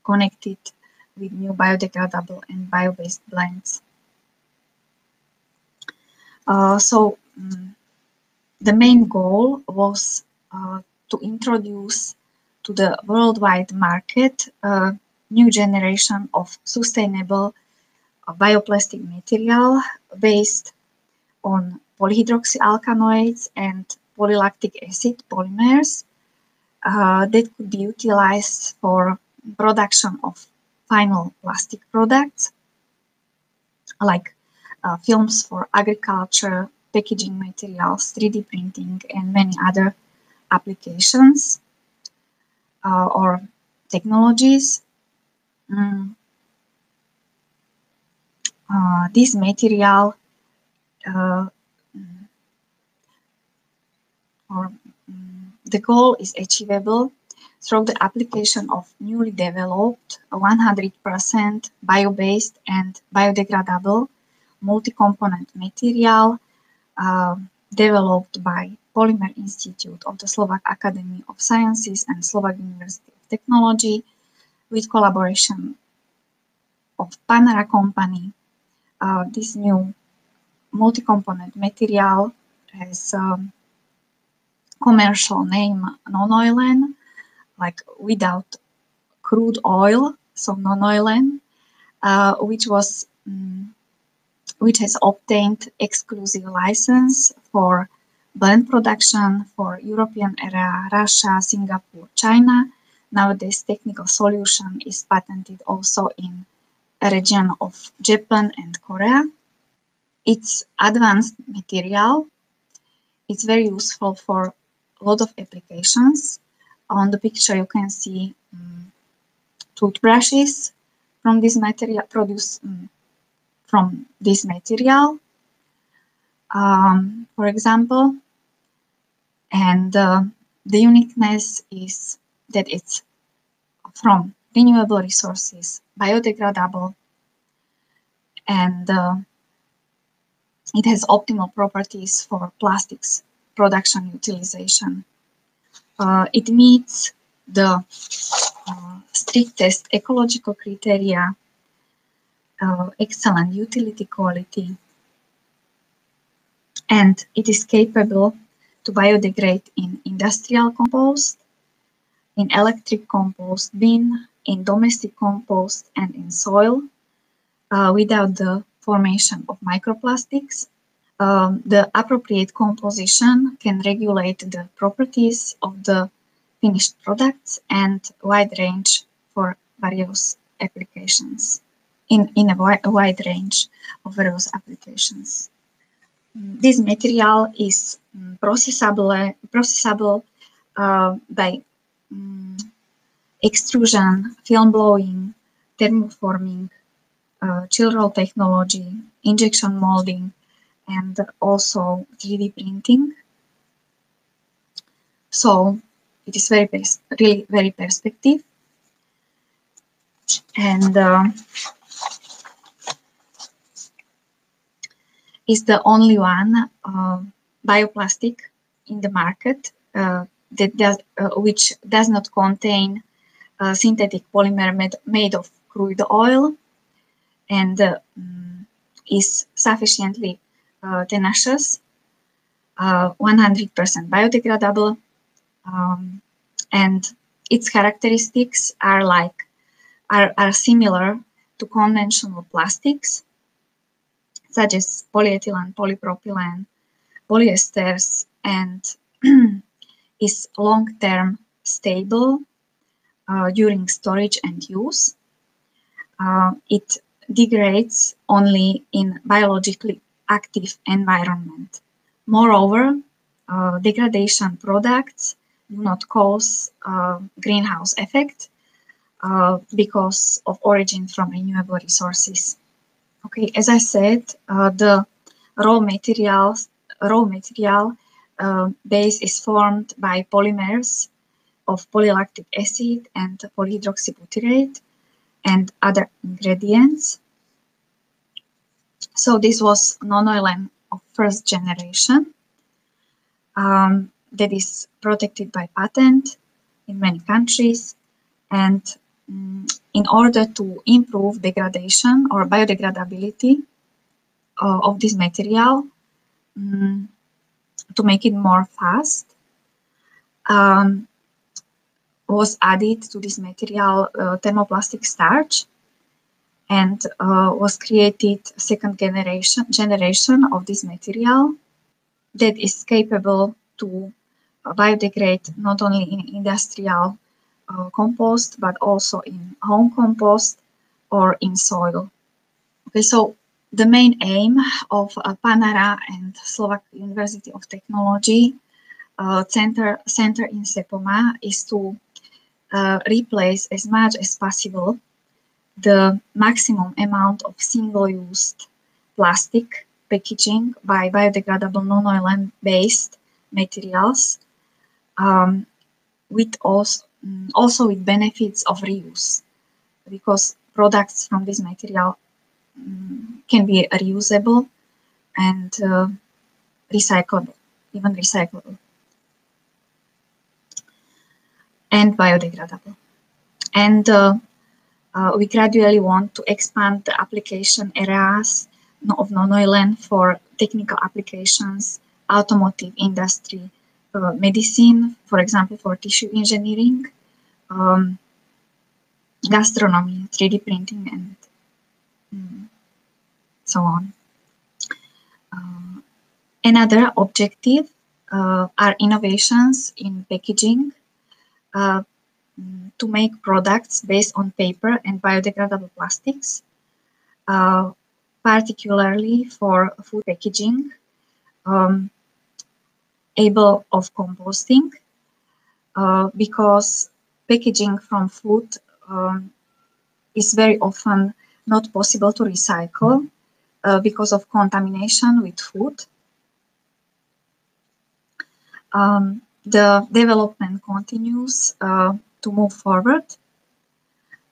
connected with new biodegradable and bio-based blends. Uh, so um, the main goal was uh, to introduce to the worldwide market a new generation of sustainable uh, bioplastic material based on polyhydroxyalkanoates and polylactic acid polymers uh, that could be utilized for production of final plastic products like uh, films for agriculture, packaging materials, 3D printing, and many other applications uh, or technologies. Mm. Uh, this material uh, or um, the goal is achievable through the application of newly developed 100% bio-based and biodegradable multi-component material uh, developed by Polymer Institute of the Slovak Academy of Sciences and Slovak University of Technology with collaboration of Panara Company. Uh, this new multi-component material has um, commercial name Nonoilen, like without crude oil, so Nonoilen, uh, which was um, which has obtained exclusive license for blend production for European area, Russia, Singapore, China. Nowadays, technical solution is patented also in a region of Japan and Korea. It's advanced material. It's very useful for a lot of applications. On the picture, you can see um, toothbrushes from this material, produce um, from this material, um, for example. And uh, the uniqueness is that it's from renewable resources, biodegradable, and uh, it has optimal properties for plastics production utilization. Uh, it meets the uh, strictest ecological criteria, uh, excellent utility quality, and it is capable to biodegrade in industrial compost, in electric compost bin, in domestic compost, and in soil uh, without the formation of microplastics. Um, the appropriate composition can regulate the properties of the finished products and wide range for various applications in, in a, wi a wide range of various applications. This material is um, processable, processable uh, by um, extrusion, film blowing, thermoforming, uh, chill roll technology, injection molding, and also 3D printing. So it is very, really very perspective. And uh, is the only one uh, bioplastic in the market uh, that does, uh, which does not contain synthetic polymer made, made of crude oil and um, is sufficiently uh, tenacious, 100% uh, biodegradable, um, and its characteristics are like are, are similar to conventional plastics, such as polyethylene, polypropylene, polyesters, and is long-term stable uh, during storage and use. Uh, it degrades only in biologically active environment. Moreover, uh, degradation products do not cause uh, greenhouse effect uh, because of origin from renewable resources. Okay, as I said, uh, the raw materials, raw material uh, base is formed by polymers of polylactic acid and polyhydroxybutyrate and other ingredients. So this was Nonoilen of first generation um, that is protected by patent in many countries. And in order to improve degradation or biodegradability uh, of this material, um, to make it more fast, um, was added to this material uh, thermoplastic starch and uh, was created second generation generation of this material that is capable to biodegrade not only in industrial uh, compost but also in home compost or in soil. Okay, so the main aim of uh, Panara and Slovak University of Technology uh, center, center in Sepoma is to uh, replace as much as possible the maximum amount of single-used plastic packaging by biodegradable non-oil based materials um, with also, also with benefits of reuse because products from this material um, can be reusable and uh, recyclable, even recyclable and biodegradable. And uh, uh, we gradually want to expand the application areas of Nonoilen for technical applications, automotive industry, uh, medicine, for example, for tissue engineering, um, gastronomy, 3D printing, and um, so on. Uh, another objective uh, are innovations in packaging uh, to make products based on paper and biodegradable plastics, uh, particularly for food packaging, um, able of composting, uh, because packaging from food um, is very often not possible to recycle uh, because of contamination with food. Um, the development continues uh, to move forward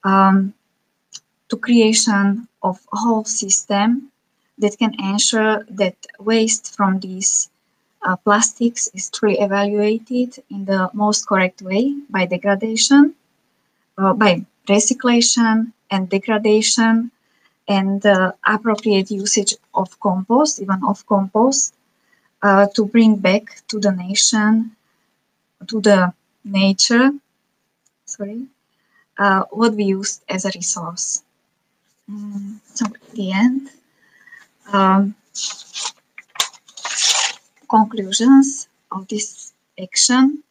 um, to creation of a whole system that can ensure that waste from these uh, plastics is truly evaluated in the most correct way by degradation, uh, by recyclation and degradation, and uh, appropriate usage of compost, even of compost, uh, to bring back to the nation to the nature, sorry, uh, what we used as a resource. Um, so the end, um, conclusions of this action.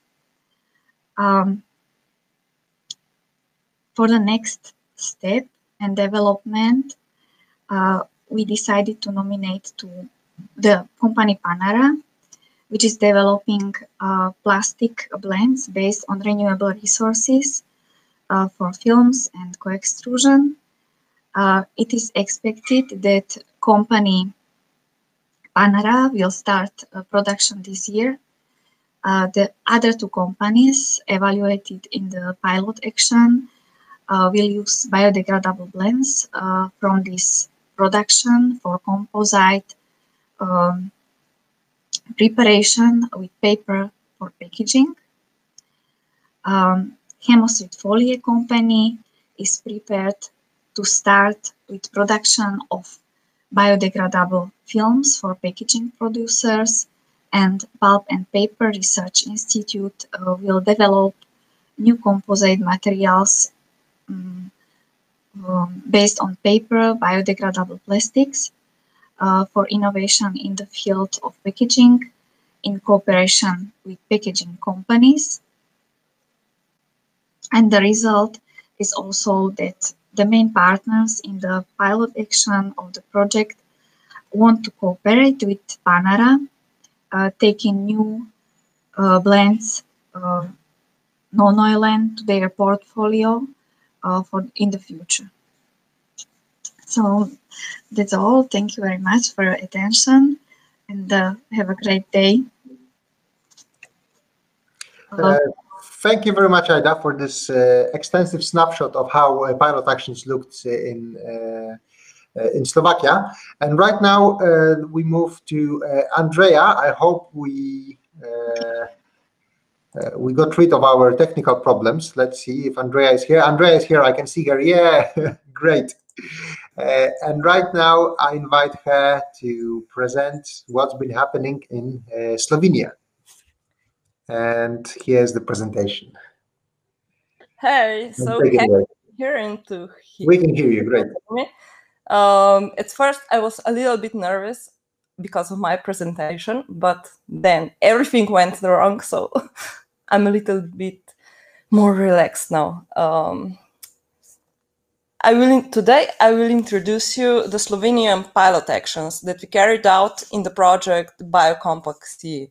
Um, for the next step and development, uh, we decided to nominate to the company Panara which is developing uh, plastic blends based on renewable resources uh, for films and co-extrusion. Uh, it is expected that company Panara will start uh, production this year. Uh, the other two companies evaluated in the pilot action uh, will use biodegradable blends from this production for composite um, preparation with paper for packaging. Um, Chemosvit Folie company is prepared to start with production of biodegradable films for packaging producers and Pulp and Paper Research Institute uh, will develop new composite materials um, um, based on paper, biodegradable plastics, uh, for innovation in the field of packaging in cooperation with packaging companies. And the result is also that the main partners in the pilot action of the project want to cooperate with Panara, uh, taking new uh, blends uh, Nonoilen to their portfolio uh, for in the future. So that's all. Thank you very much for your attention and uh, have a great day. Uh, thank you very much, Ida, for this uh, extensive snapshot of how uh, pilot actions looked in uh, uh, in Slovakia. And right now we move to Andrea. I hope we we got rid of our technical problems. Let's see if Andrea is here. Andrea is here. I can see her. Yeah, great. Uh, and right now, I invite her to present what's been happening in uh, Slovenia. And here's the presentation. Hey, so can you hear into here? We can hear you, great. Um, at first, I was a little bit nervous because of my presentation, but then everything went wrong, so I'm a little bit more relaxed now. Um, I will today I will introduce you the Slovenian pilot actions that we carried out in the project Biocompack CE.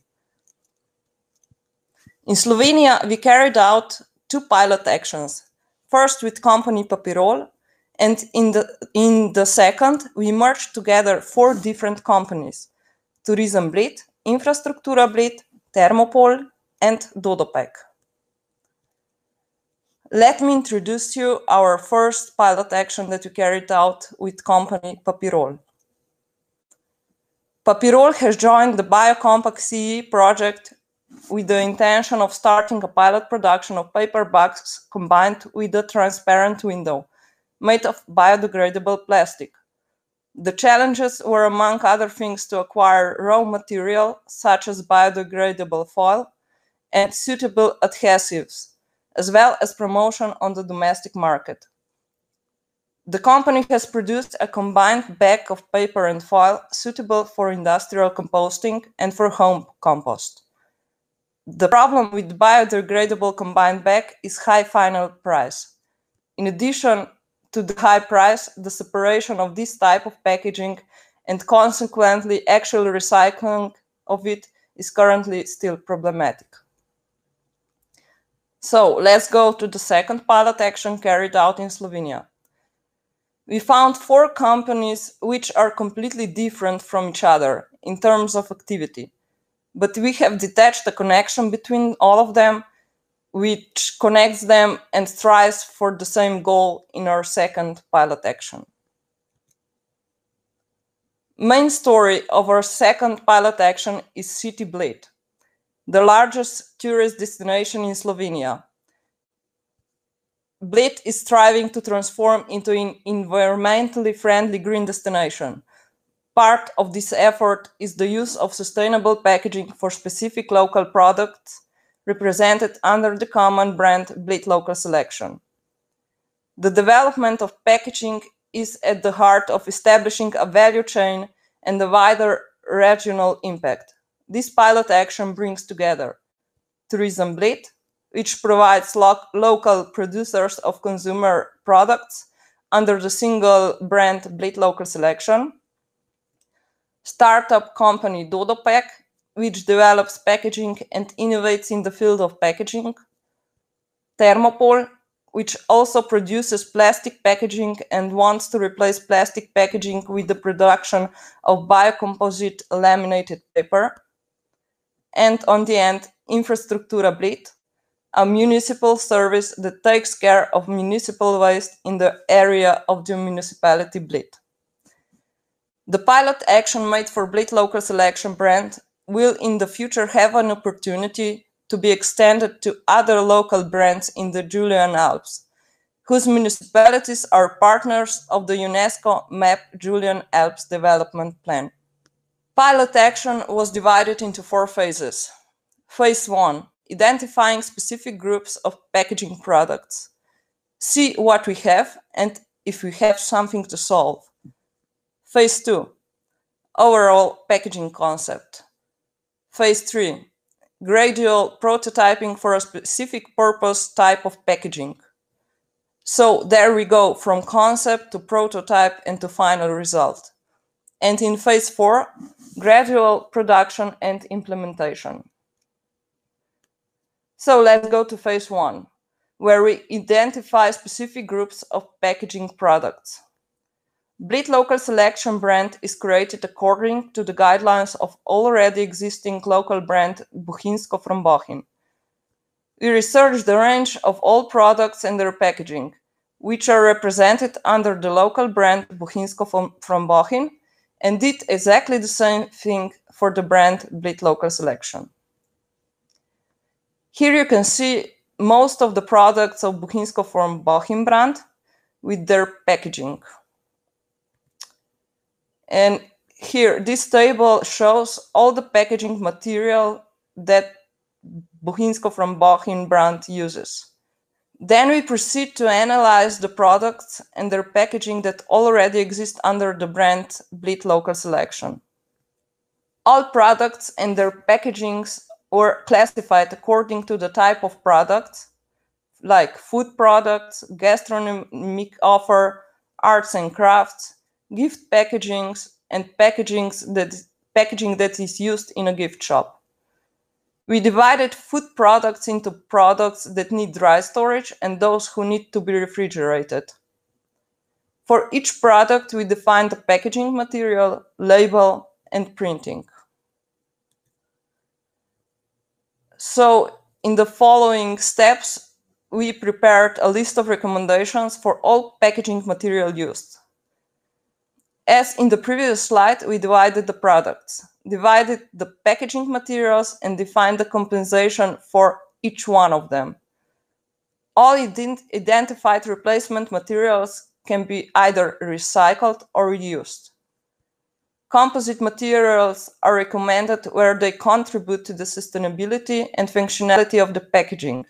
In Slovenia, we carried out two pilot actions. First with company Papirol, and in the in the second, we merged together four different companies: Tourism Bled, Infrastruktura Bled, Thermopol, and Dodopek. Let me introduce you our first pilot action that we carried out with company Papirol. Papirol has joined the Biocompack CE project with the intention of starting a pilot production of paper bags combined with a transparent window made of biodegradable plastic. The challenges were, among other things, to acquire raw material such as biodegradable foil and suitable adhesives, as well as promotion on the domestic market. The company has produced a combined bag of paper and foil suitable for industrial composting and for home compost. The problem with biodegradable combined bag is high final price. In addition to the high price, the separation of this type of packaging and consequently actual recycling of it is currently still problematic. So let's go to the second pilot action carried out in Slovenia. We found four companies which are completely different from each other in terms of activity but we have detached a connection between all of them which connects them and strives for the same goal in our second pilot action. Main story of our second pilot action is City Bled, the largest tourist destination in Slovenia. Bled is striving to transform into an environmentally friendly green destination Part of this effort is the use of sustainable packaging for specific local products represented under the common brand Bled Local Selection. The development of packaging is at the heart of establishing a value chain and a wider regional impact. This pilot action brings together Tourism Bled, which provides lo local producers of consumer products under the single brand Bled Local Selection, startup company Dodopek, which develops packaging and innovates in the field of packaging, Thermopol, which also produces plastic packaging and wants to replace plastic packaging with the production of biocomposite laminated paper, and on the end, Infrastruktura Bled, a municipal service that takes care of municipal waste in the area of the municipality Bled. The pilot action made for Bled Local Selection brand will in the future have an opportunity to be extended to other local brands in the Julian Alps, whose municipalities are partners of the UNESCO MAB Julian Alps Development Plan. Pilot action was divided into four phases. Phase 1 Identifying specific groups of packaging products. See what we have and if we have something to solve. Phase 2 Overall packaging concept. Phase 3 Gradual prototyping for a specific purpose type of packaging. So there we go from concept to prototype and to final result. And in phase 4 Gradual production and implementation. So let's go to phase one, where we identify specific groups of packaging products. Bled Local Selection brand is created according to the guidelines of already existing local brand Bohinjsko from Bohinj. We researched the range of all products and their packaging, which are represented under the local brand Bohinjsko from, from Bohinj, and did exactly the same thing for the brand Bled Local Selection. Here you can see most of the products of Bohinjsko from Bohinj brand with their packaging. And here, this table shows all the packaging material that Bohinjsko from Bohinj brand uses. Then we proceed to analyze the products and their packaging that already exist under the brand Bled Local Selection. All products and their packagings were classified according to the type of products, like food products, gastronomic offer, arts and crafts, gift packagings, and packagings that packaging that is used in a gift shop. We divided food products into products that need dry storage and those who need to be refrigerated. For each product, we defined the packaging material, label, and printing. So in the following steps, we prepared a list of recommendations for all packaging material used. As in the previous slide, we divided the products, divided the packaging materials, and defined the compensation for each one of them. All identified replacement materials can be either recycled or reused. Composite materials are recommended where they contribute to the sustainability and functionality of the packaging.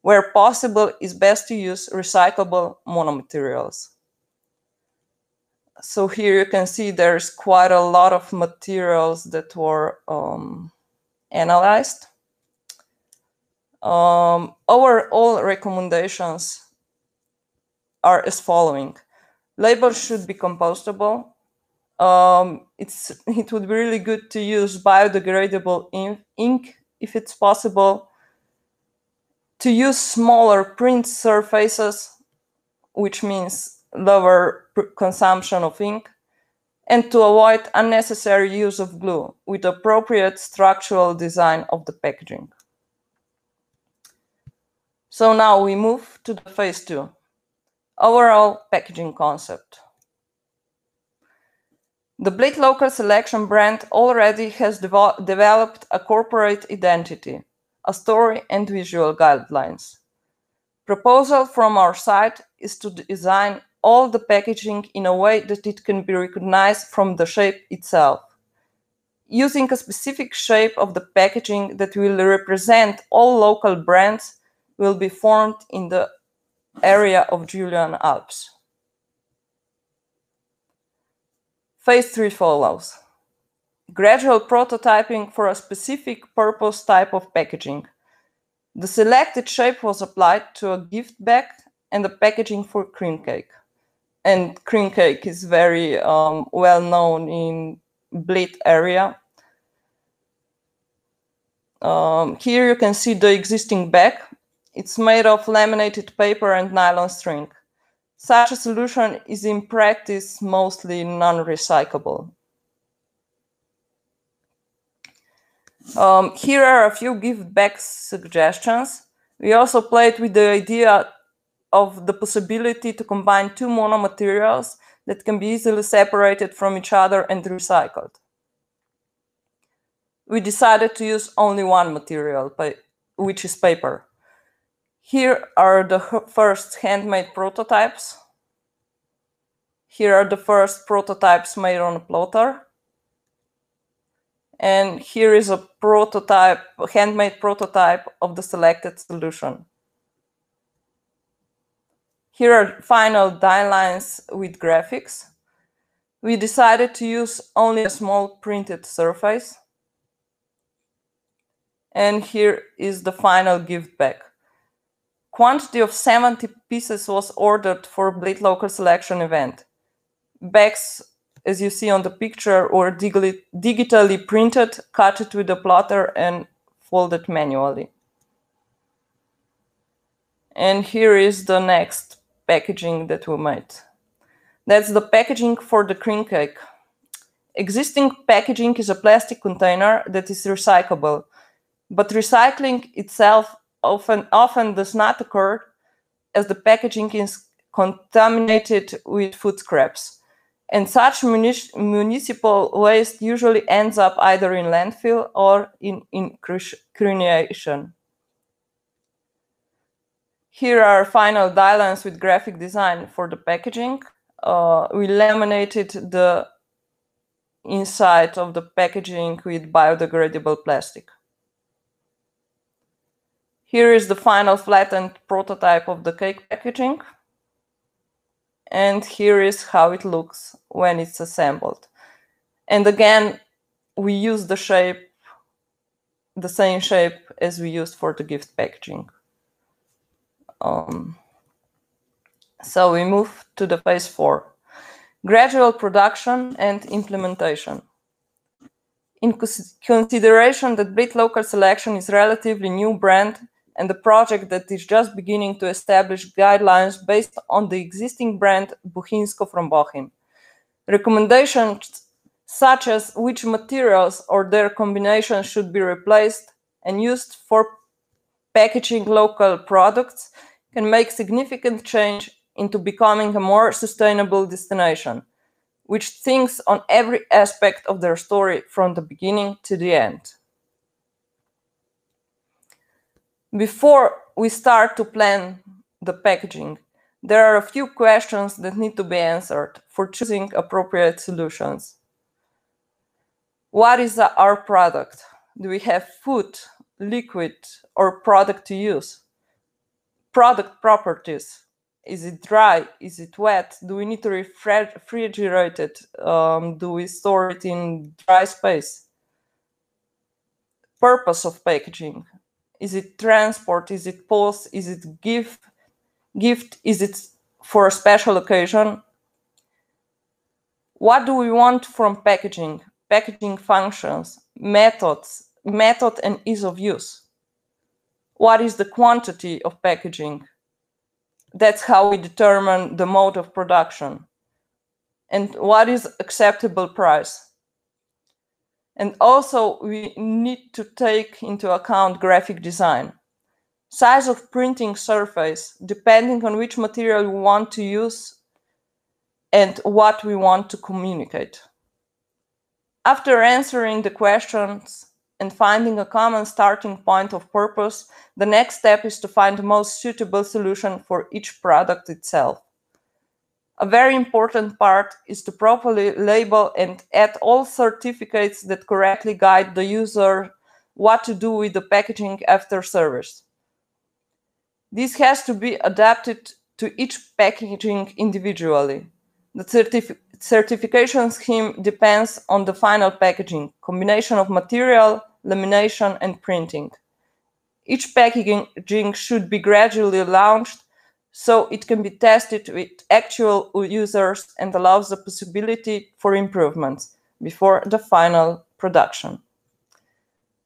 Where possible, it's best to use recyclable monomaterials so here you can see there's quite a lot of materials that were um, analyzed. Um, overall recommendations are as following. Labels should be compostable. Um, it's, it would be really good to use biodegradable ink if it's possible. To use smaller print surfaces, which means lower consumption of ink, and to avoid unnecessary use of glue with appropriate structural design of the packaging. So now we move to the phase two, overall packaging concept. The Bled Local Selection brand already has devo developed a corporate identity, a story and visual guidelines. Proposal from our side is to design all the packaging in a way that it can be recognized from the shape itself. Using a specific shape of the packaging that will represent all local brands will be formed in the area of Julian Alps. Phase 3 follows. Gradual prototyping for a specific purpose type of packaging. The selected shape was applied to a gift bag and the packaging for cream cake and cream cake is very um, well known in Bled area. Um, here you can see the existing bag. It's made of laminated paper and nylon string. Such a solution is in practice mostly non-recyclable. Um, here are a few gift bag suggestions. We also played with the idea of the possibility to combine two monomaterials that can be easily separated from each other and recycled. We decided to use only one material, which is paper. Here are the first handmade prototypes. Here are the first prototypes made on a plotter. And here is a prototype, a handmade prototype of the selected solution. Here are final die lines with graphics. We decided to use only a small printed surface. And here is the final gift bag. Quantity of 70 pieces was ordered for Bled Local Selection event. Bags, as you see on the picture, were digitally, digitally printed, cut with a plotter and folded manually. And here is the next packaging that we made. That's the packaging for the cream cake. Existing packaging is a plastic container that is recyclable, but recycling itself often, often does not occur as the packaging is contaminated with food scraps. And such munic- municipal waste usually ends up either in landfill or in incineration. Here are final guidelines with graphic design for the packaging. Uh, we laminated the inside of the packaging with biodegradable plastic. Here is the final flattened prototype of the cake packaging. And here is how it looks when it's assembled. And again, we use the shape, the same shape as we used for the gift packaging. Um, so we move to the phase four, gradual production and implementation. In consideration that Bled Local Selection is relatively new brand and a project that is just beginning to establish guidelines based on the existing brand Bohinjsko from Bohinj. Recommendations such as which materials or their combinations should be replaced and used for packaging local products can make significant change into becoming a more sustainable destination, which thinks on every aspect of their story from the beginning to the end. Before we start to plan the packaging, there are a few questions that need to be answered for choosing appropriate solutions. What is our product? Do we have food, liquid, or product to use? Product properties. Is it dry? Is it wet? Do we need to refrigerate it? Um, do we store it in dry space? Purpose of packaging. Is it transport? Is it post? Is it gift? Gift? Is it for a special occasion? What do we want from packaging? Packaging functions, methods, method and ease of use what is the quantity of packaging. That's how we determine the mode of production. And what is acceptable price. And also we need to take into account graphic design. Size of printing surface, depending on which material we want to use and what we want to communicate. After answering the questions, and finding a common starting point of purpose, the next step is to find the most suitable solution for each product itself. A very important part is to properly label and add all certificates that correctly guide the user what to do with the packaging after service. This has to be adapted to each packaging individually. The certif certification scheme depends on the final packaging, combination of material, lamination, and printing. Each packaging should be gradually launched so it can be tested with actual users and allows the possibility for improvements before the final production.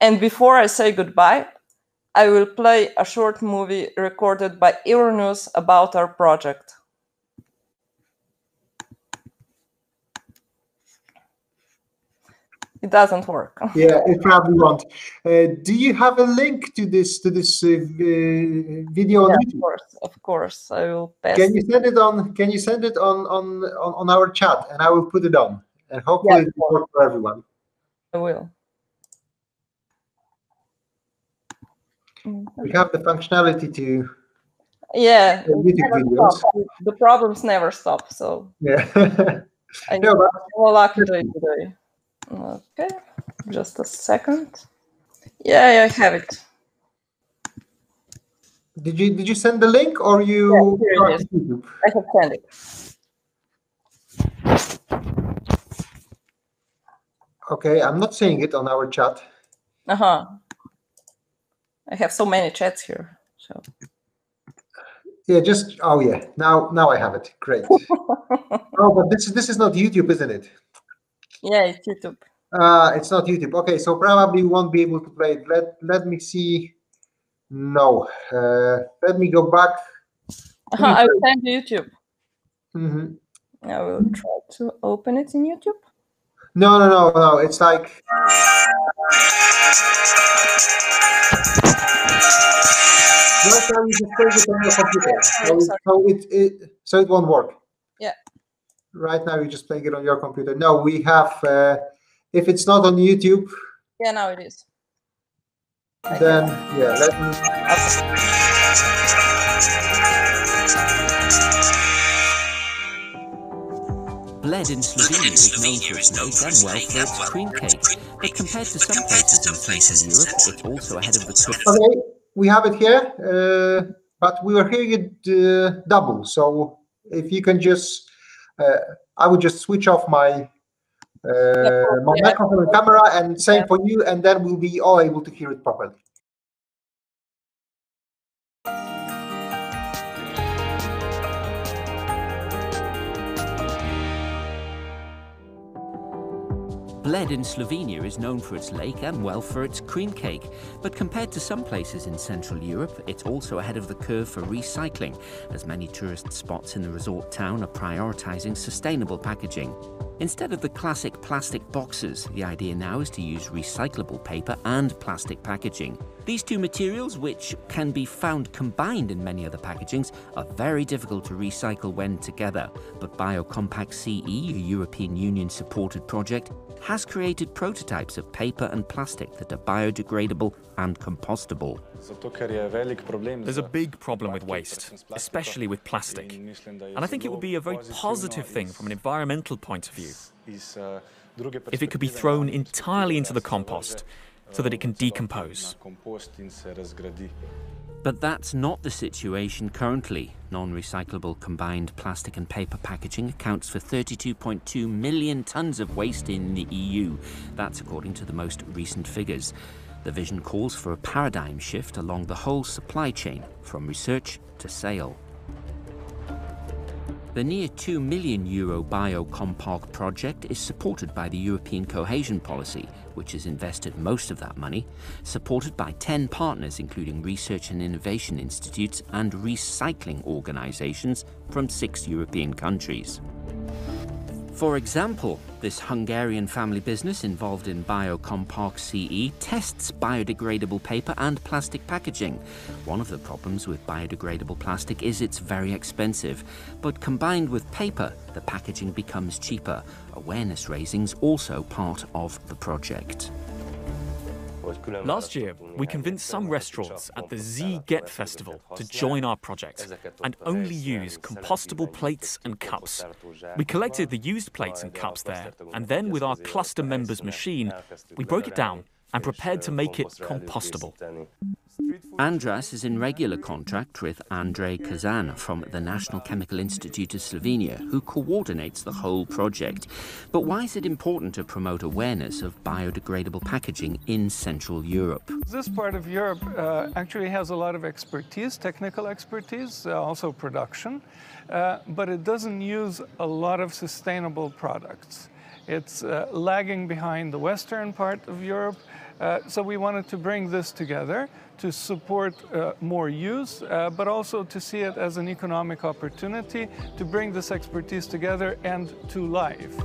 And before I say goodbye, I will play a short movie recorded by Euronews about our project. It doesn't work. yeah, it probably won't. Uh, do you have a link to this to this uh, video? Yeah, of course, of course. I will pass. Can you send it on? Can you send it on on on, our chat, and I will put it on, and hopefully yeah, it will work for everyone. I will. We have the functionality to. Yeah, the problems never stop. So yeah, I know. No, but... lucky day today. Okay, just a second. Yeah, I have it. Did you did you send the link or you? Yeah, I have sent it. Okay, I'm not seeing it on our chat. Uh huh. I have so many chats here, so. Yeah, just oh yeah. Now now I have it. Great. oh, but this is this is not YouTube, isn't it? Yeah, it's YouTube. Uh, it's not YouTube. Okay, so probably won't be able to play it. Let let me see. No. Uh, let me go back. I will send you YouTube. Mhm. I will try to open it in YouTube. No, no, no, no. It's like. Right now you just it on your computer. So, so it, it so it won't work. Yeah. Right now you're just playing it on your computer. No, we have uh, if it's not on YouTube, Yeah, now it is. Then yeah, let me Bled in Slovenia is known for its lake and well for its cream cake, but compared to some places in Europe, it's also ahead of the curve. Okay, we have it here, uh, but we were hearing it uh, double. So if you can just, I would just switch off my uh, my yeah. microphone and camera, and same for you, and then we'll be all able to hear it properly. Bled in Slovenia is known for its lake and well for its cream cake, but compared to some places in Central Europe, it's also ahead of the curve for recycling, as many tourist spots in the resort town are prioritising sustainable packaging. Instead of the classic plastic boxes, the idea now is to use recyclable paper and plastic packaging. These two materials, which can be found combined in many other packagings, are very difficult to recycle when together. But Biocompack CE, a European Union supported project, has created prototypes of paper and plastic that are biodegradable and compostable. There's a big problem with waste, especially with plastic. And I think it would be a very positive thing from an environmental point of view if it could be thrown entirely into the compost so that it can decompose. But that's not the situation currently. Non recyclable combined plastic and paper packaging accounts for 32.2 million tonnes of waste in the EU. That's according to the most recent figures. The vision calls for a paradigm shift along the whole supply chain, from research to sale. The near 2 million euro Biocompack project is supported by the European Cohesion Policy, which has invested most of that money, supported by 10 partners, including research and innovation institutes and recycling organizations from six European countries. For example, this Hungarian family business involved in Biocompack CE tests biodegradable paper and plastic packaging. One of the problems with biodegradable plastic is it's very expensive, but combined with paper, the packaging becomes cheaper. Awareness raising's also part of the project. Last year, we convinced some restaurants at the Sziget Festival to join our project and only use compostable plates and cups. We collected the used plates and cups there, and then with our cluster members machine, we broke it down and prepared to make it compostable. Andras is in regular contact with Andrej Kržan from the National Chemical Institute of Slovenia, who coordinates the whole project. But why is it important to promote awareness of biodegradable packaging in Central Europe? This part of Europe uh, actually has a lot of expertise, technical expertise, uh, also production, uh, but it doesn't use a lot of sustainable products. It's uh, lagging behind the western part of Europe. Uh, so we wanted to bring this together to support uh, more use, uh, but also to see it as an economic opportunity to bring this expertise together and to life.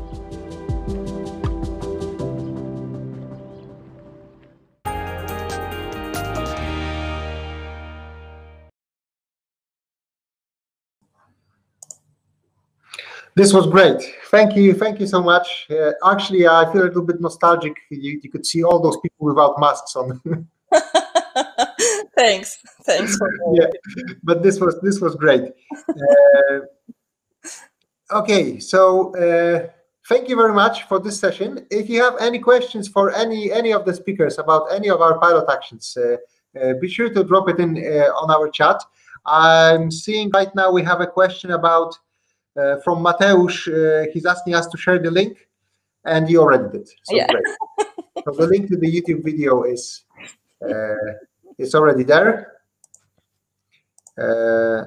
This was great. Thank you. Thank you so much. Uh, actually, I feel a little bit nostalgic. You, you could see all those people without masks on. Thanks. Thanks for yeah, but this was this was great. Uh, okay, so uh, thank you very much for this session. If you have any questions for any any of the speakers about any of our pilot actions, uh, uh, be sure to drop it in uh, on our chat. I'm seeing right now we have a question about uh, from Mateusz. Uh, he's asking us to share the link, and you already did. So Yeah. great. So the link to the YouTube video is uh, is already there. Uh,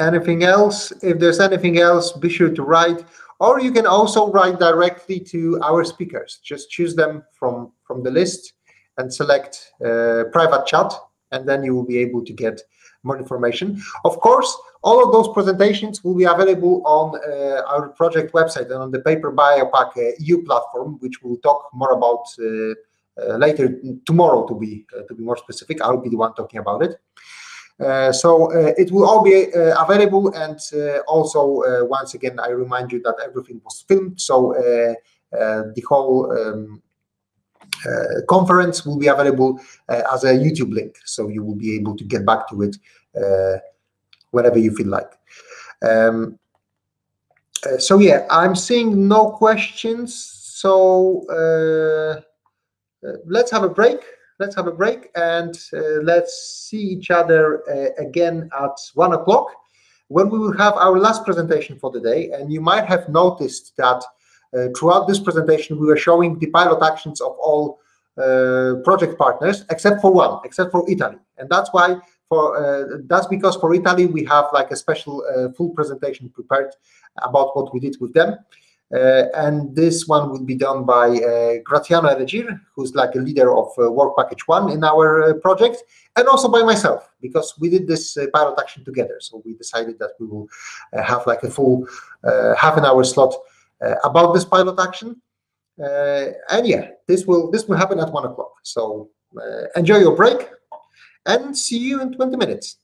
anything else? If there's anything else, be sure to write. Or you can also write directly to our speakers. Just choose them from from the list and select uh, private chat, and then you will be able to get more information. Of course, all of those presentations will be available on uh, our project website and on the Paper Biopack uh, EU platform, which we'll talk more about uh later tomorrow. To be uh, to be more specific, I'll be the one talking about it. Uh, so it will all be available, and also once again, I remind you that everything was filmed, so the whole. Um, uh, conference will be available uh, as a YouTube link, so you will be able to get back to it uh, whenever you feel like. Um, so yeah, I'm seeing no questions. So let's have a break. Let's have a break and let's see each other again at one o'clock when we will have our last presentation for the day. And you might have noticed that uh, throughout this presentation, we were showing the pilot actions of all uh, project partners, except for one, except for Italy. And that's why for uh, that's because for Italy, we have like a special uh, full presentation prepared about what we did with them. Uh, and this one will be done by uh, Graziano Elegir, who's like a leader of uh, Work Package One in our uh, project, and also by myself, because we did this uh, pilot action together. So we decided that we will uh, have like a full half an hour slot about this pilot action. And yeah, this will this will happen at one o'clock. So enjoy your break and see you in 20 minutes.